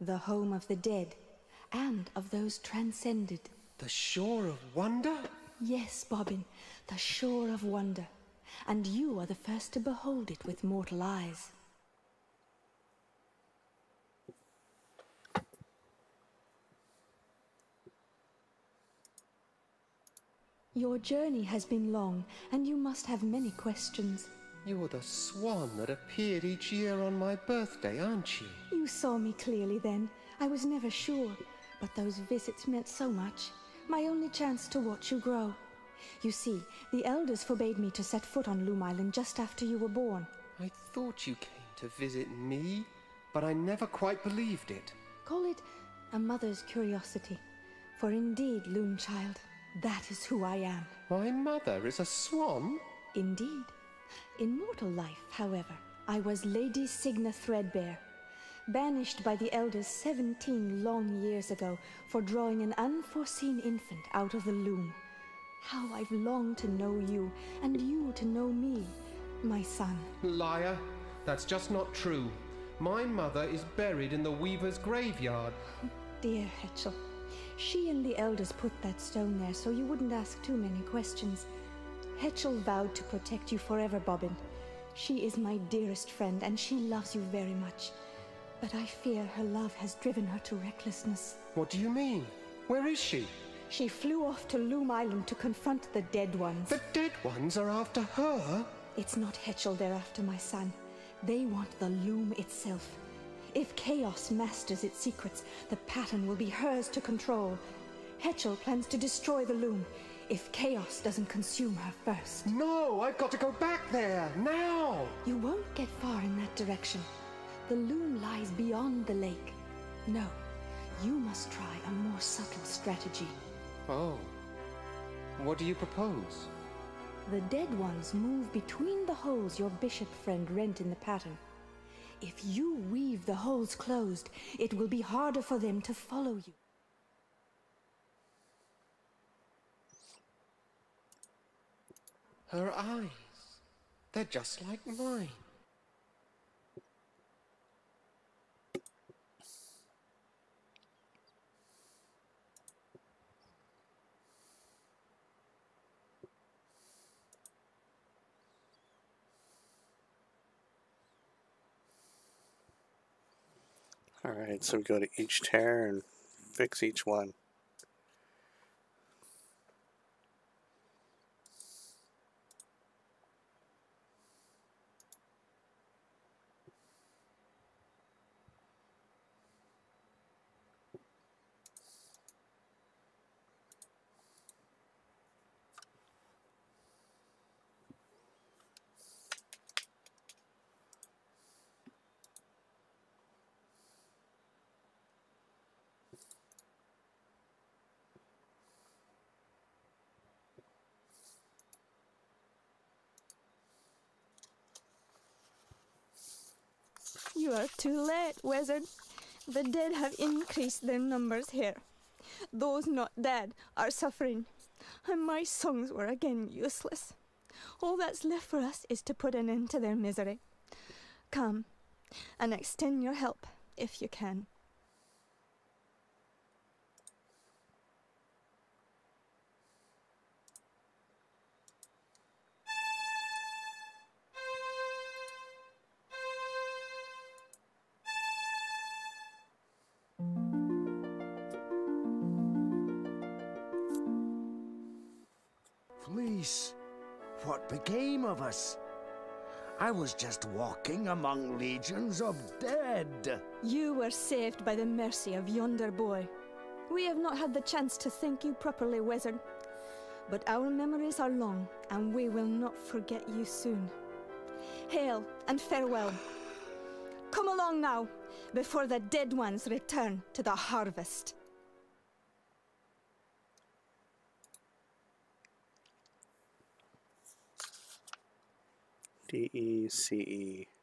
the home of the dead, and of those transcended. The shore of wonder? Yes, Bobbin, the shore of wonder. And you are the first to behold it with mortal eyes. Your journey has been long, and you must have many questions. You're the swan that appeared each year on my birthday, aren't you? You saw me clearly then. I was never sure, but those visits meant so much. My only chance to watch you grow. You see, the elders forbade me to set foot on Loom Island just after you were born. I thought you came to visit me, but I never quite believed it. Call it a mother's curiosity. For indeed, Loom Child, that is who I am. My mother is a swan? Indeed. In mortal life, however, I was Lady Cygna Threadbare, banished by the elders seventeen long years ago for drawing an unforeseen infant out of the loom. How I've longed to know you, and you to know me, my son. Liar. That's just not true. My mother is buried in the weaver's graveyard. Dear Hetchel, she and the elders put that stone there so you wouldn't ask too many questions. Hetchel vowed to protect you forever, Bobbin. She is my dearest friend, and she loves you very much. But I fear her love has driven her to recklessness. What do you mean? Where is she? She flew off to Loom Island to confront the dead ones. The dead ones are after her? It's not Hetchel they're after, my son. They want the loom itself. If Chaos masters its secrets, the pattern will be hers to control. Hetchel plans to destroy the loom if Chaos doesn't consume her first. No, I've got to go back there, now! You won't get far in that direction. The loom lies beyond the lake. No, you must try a more subtle strategy. Oh. What do you propose? The dead ones move between the holes your bishop friend rent in the pattern. If you weave the holes closed, it will be harder for them to follow you. Her eyes. They're just like mine. Alright, so we go to each tear and fix each one. You are too late, wizard. The dead have increased their numbers here. Those not dead are suffering, and my songs were again useless. All that's left for us is to put an end to their misery. Come, and extend your help if you can. What became of us? I was just walking among legions of dead. You were saved by the mercy of yonder boy. We have not had the chance to thank you properly, wizard. But our memories are long, and we will not forget you soon. Hail and farewell. Come along now, before the dead ones return to the harvest. D E C E.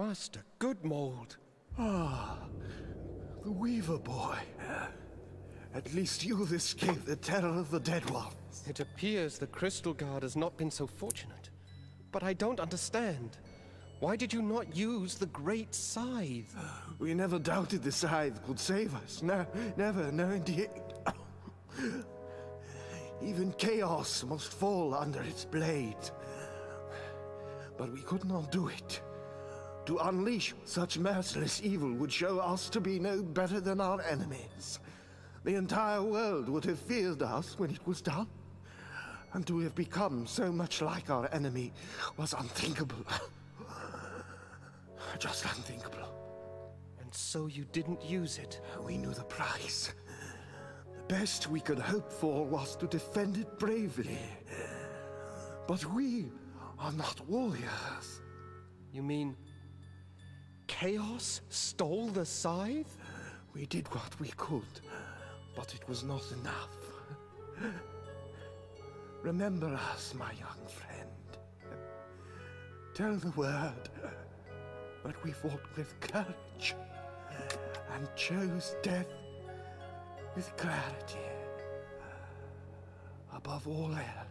Master Goodmold. Ah, the Weaver boy. At least you've escaped the terror of the dead ones. It appears the Crystalgard has not been so fortunate. But I don't understand. Why did you not use the Great Scythe? We never doubted the scythe could save us. No, never, no indeed. Even chaos must fall under its blade. But we could not do it. To unleash such merciless evil would show us to be no better than our enemies. The entire world would have feared us when it was done. And to have become so much like our enemy was unthinkable. Just unthinkable. And so you didn't use it? We knew the price. The best we could hope for was to defend it bravely. But we are not warriors. You mean Chaos stole the scythe? We did what we could, but it was not enough. Remember us, my young friend. Tell the word, but we fought with courage and chose death with clarity above all else.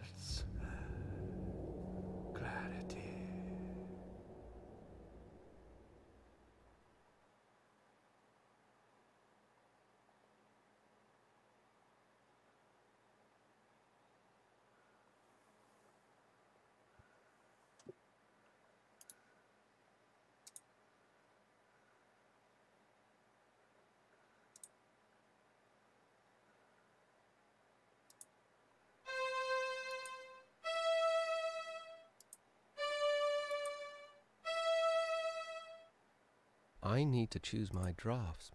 I need to choose my drafts.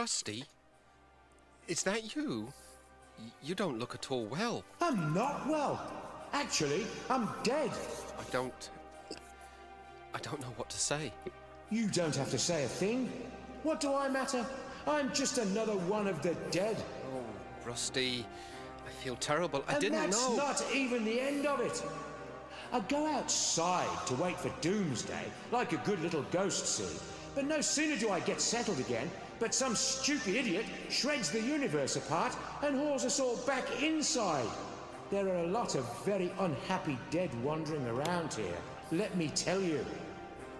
Rusty? Is that you? You don't look at all well. I'm not well. Actually, I'm dead. I don't. I don't know what to say. You don't have to say a thing. What do I matter? I'm just another one of the dead. Oh, Rusty, I feel terrible. I and didn't know. that's not even the end of it. I go outside to wait for doomsday, like a good little ghost see. But no sooner do I get settled again, but some stupid idiot shreds the universe apart and hauls us all back inside. There are a lot of very unhappy dead wandering around here, let me tell you.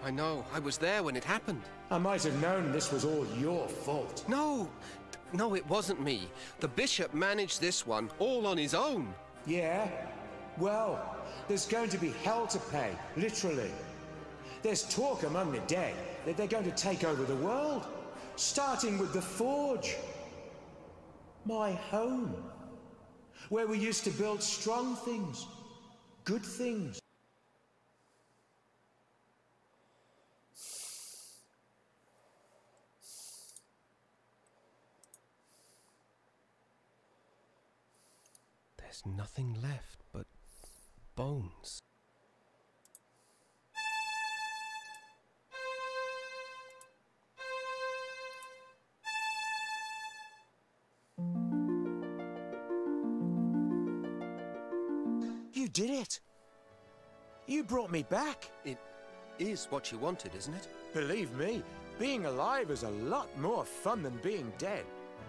I know. I was there when it happened. I might have known this was all your fault. No, no, it wasn't me. The bishop managed this one all on his own. Yeah? Well, there's going to be hell to pay, literally. There's talk among the dead that they're going to take over the world, starting with the Forge. My home. Where we used to build strong things, good things. There's nothing left but bones. Did it! You brought me back! It is what you wanted, isn't it? Believe me, being alive is a lot more fun than being dead.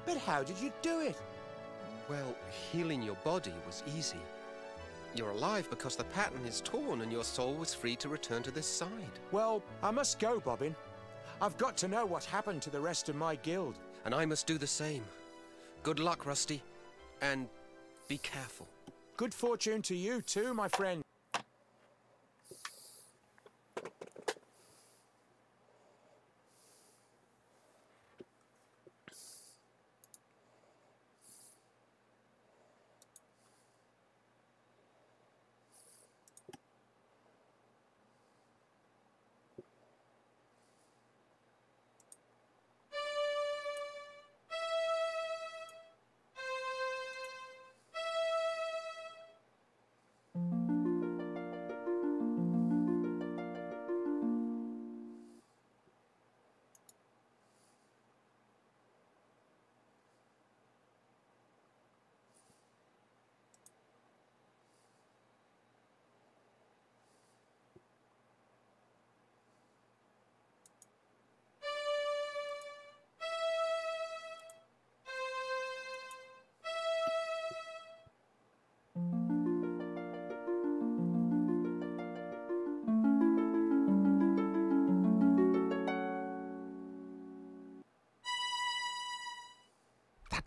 But how did you do it? Well, healing your body was easy. You're alive because the pattern is torn and your soul was free to return to this side. Well, I must go, Bobbin. I've got to know what happened to the rest of my guild. And I must do the same. Good luck, Rusty. And be careful. Good fortune to you too, my friend.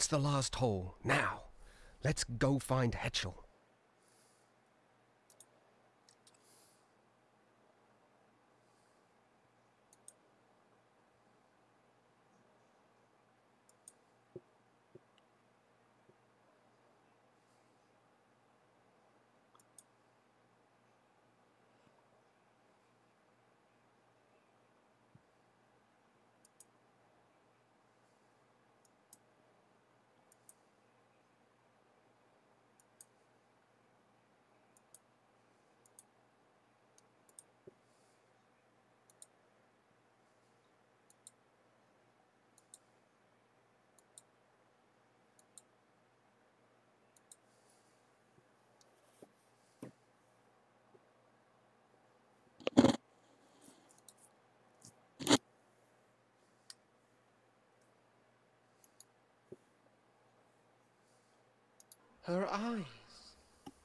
That's the last hole. Now, let's go find Hetchel. Her eyes.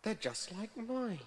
They're just like mine.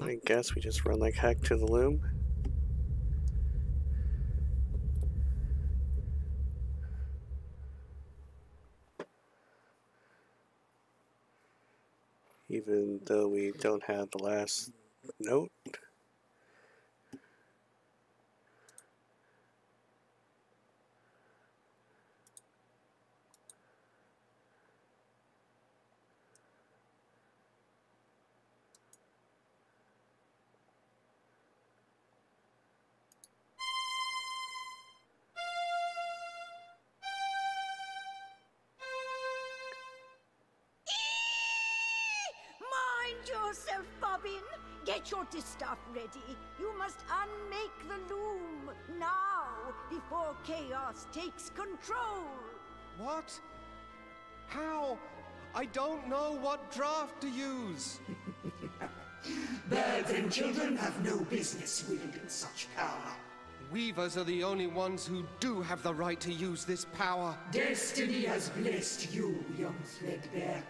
I guess we just run like heck to the loom. Even though we don't have the last note. Distaff ready. You must unmake the loom now before chaos takes control. What? How? I don't know what draft to use. Birds and children have no business wielding such power. Weavers are the only ones who do have the right to use this power. Destiny has blessed you, young Threadbare.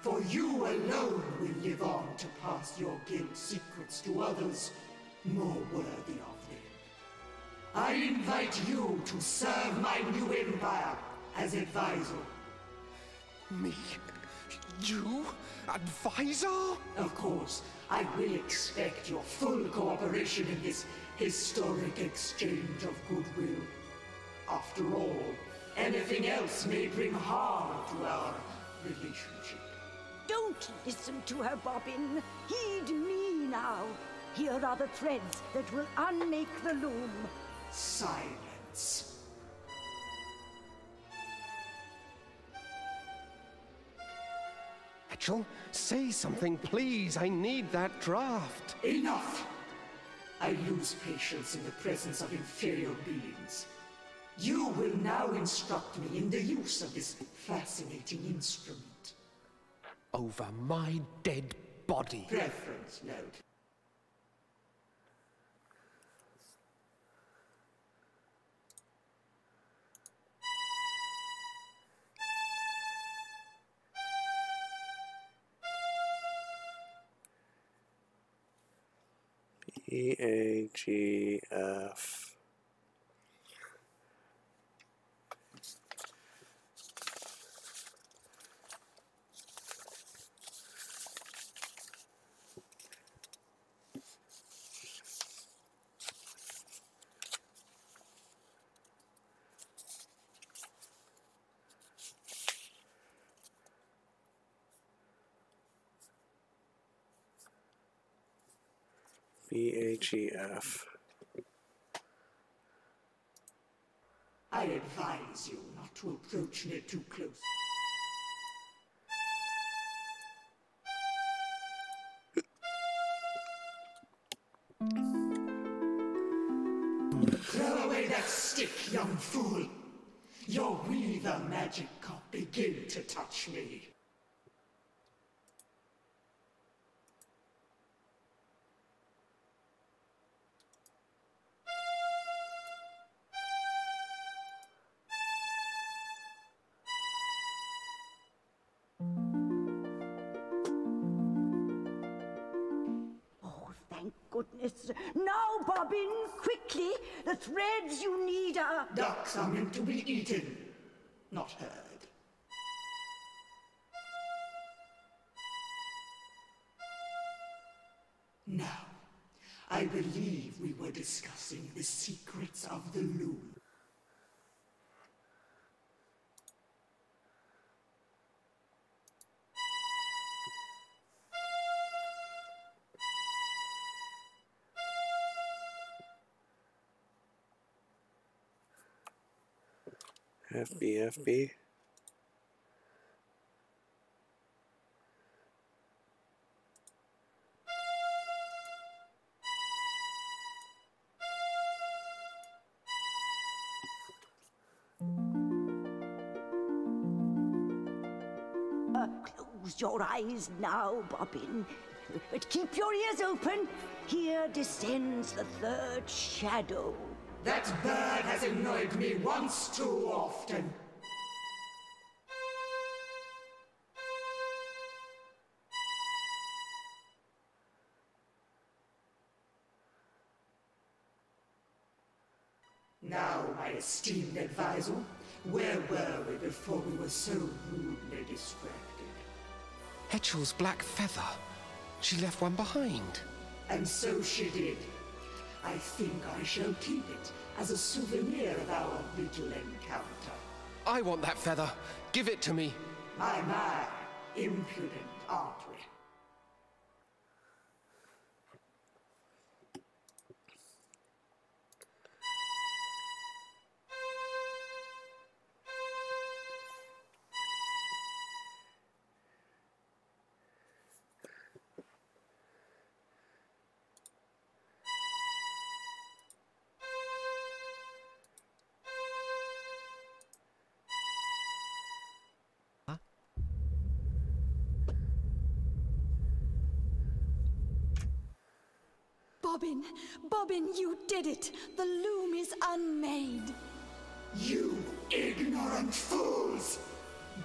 For you alone will live on to pass your guild secrets to others more worthy of them. I invite you to serve my new empire as advisor. Me? You? Advisor? Of course, I will expect your full cooperation in this historic exchange of goodwill. After all, anything else may bring harm to our relationship. Don't listen to her, Bobbin. Heed me now. Here are the threads that will unmake the loom. Silence. Hetchel, say something, please. I need that draft. Enough! I lose patience in the presence of inferior beings. You will now instruct me in the use of this fascinating instrument. Over my dead body. Preference note. E A G F. I advise you not to approach me too close. Throw away that stick, young fool. Your weaver magic can't begin to touch me. Threads you need are. Ducks are meant to be eaten, not heard. Now, I believe we were discussing the secrets of the loom. F B F B. Uh, close your eyes now, Bobbin. But keep your ears open. Here descends the third shadow. That bird has annoyed me once too often. Now, my esteemed advisor, where were we before we were so rudely distracted? Hetchel's black feather. She left one behind. And so she did. I think I shall keep it as a souvenir of our little encounter. I want that feather. Give it to me. My, my, impudent, aren't Bobbin, you did it! The loom is unmade! You ignorant fools!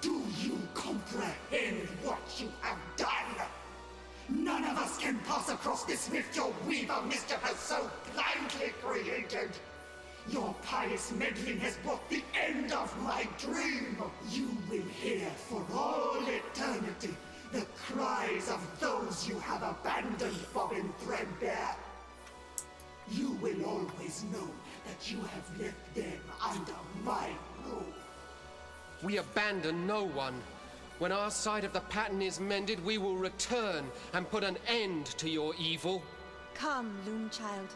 Do you comprehend what you have done? None of us can pass across this rift your weaver mischief has so blindly created. Your pious meddling has brought the end of my dream. You will hear for all eternity the cries of those you have abandoned, Bobbin Threadbare. You will always know that you have left them under my roof. We abandon no one. When our side of the pattern is mended, we will return and put an end to your evil. Come, Loom Child.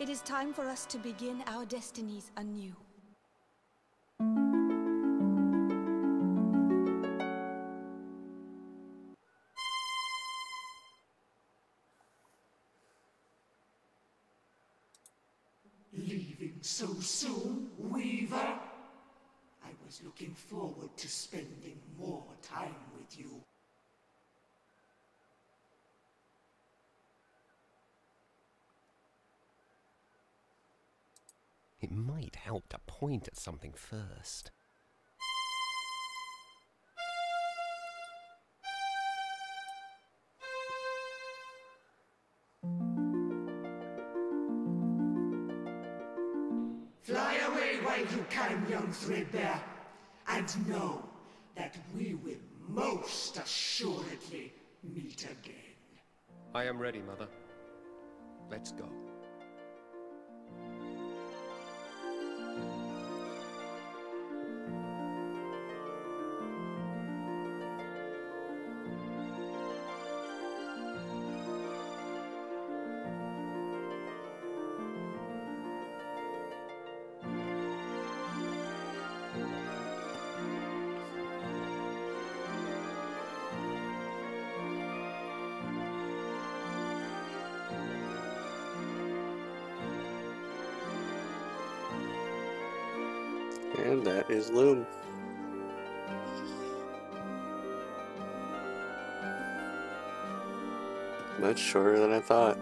It is time for us to begin our destinies anew. So soon, Weaver? I was looking forward to spending more time with you. It might help to point at something first. While you can, young Threadbare, and know that we will most assuredly meet again. I am ready, Mother. Let's go. Shorter than I thought.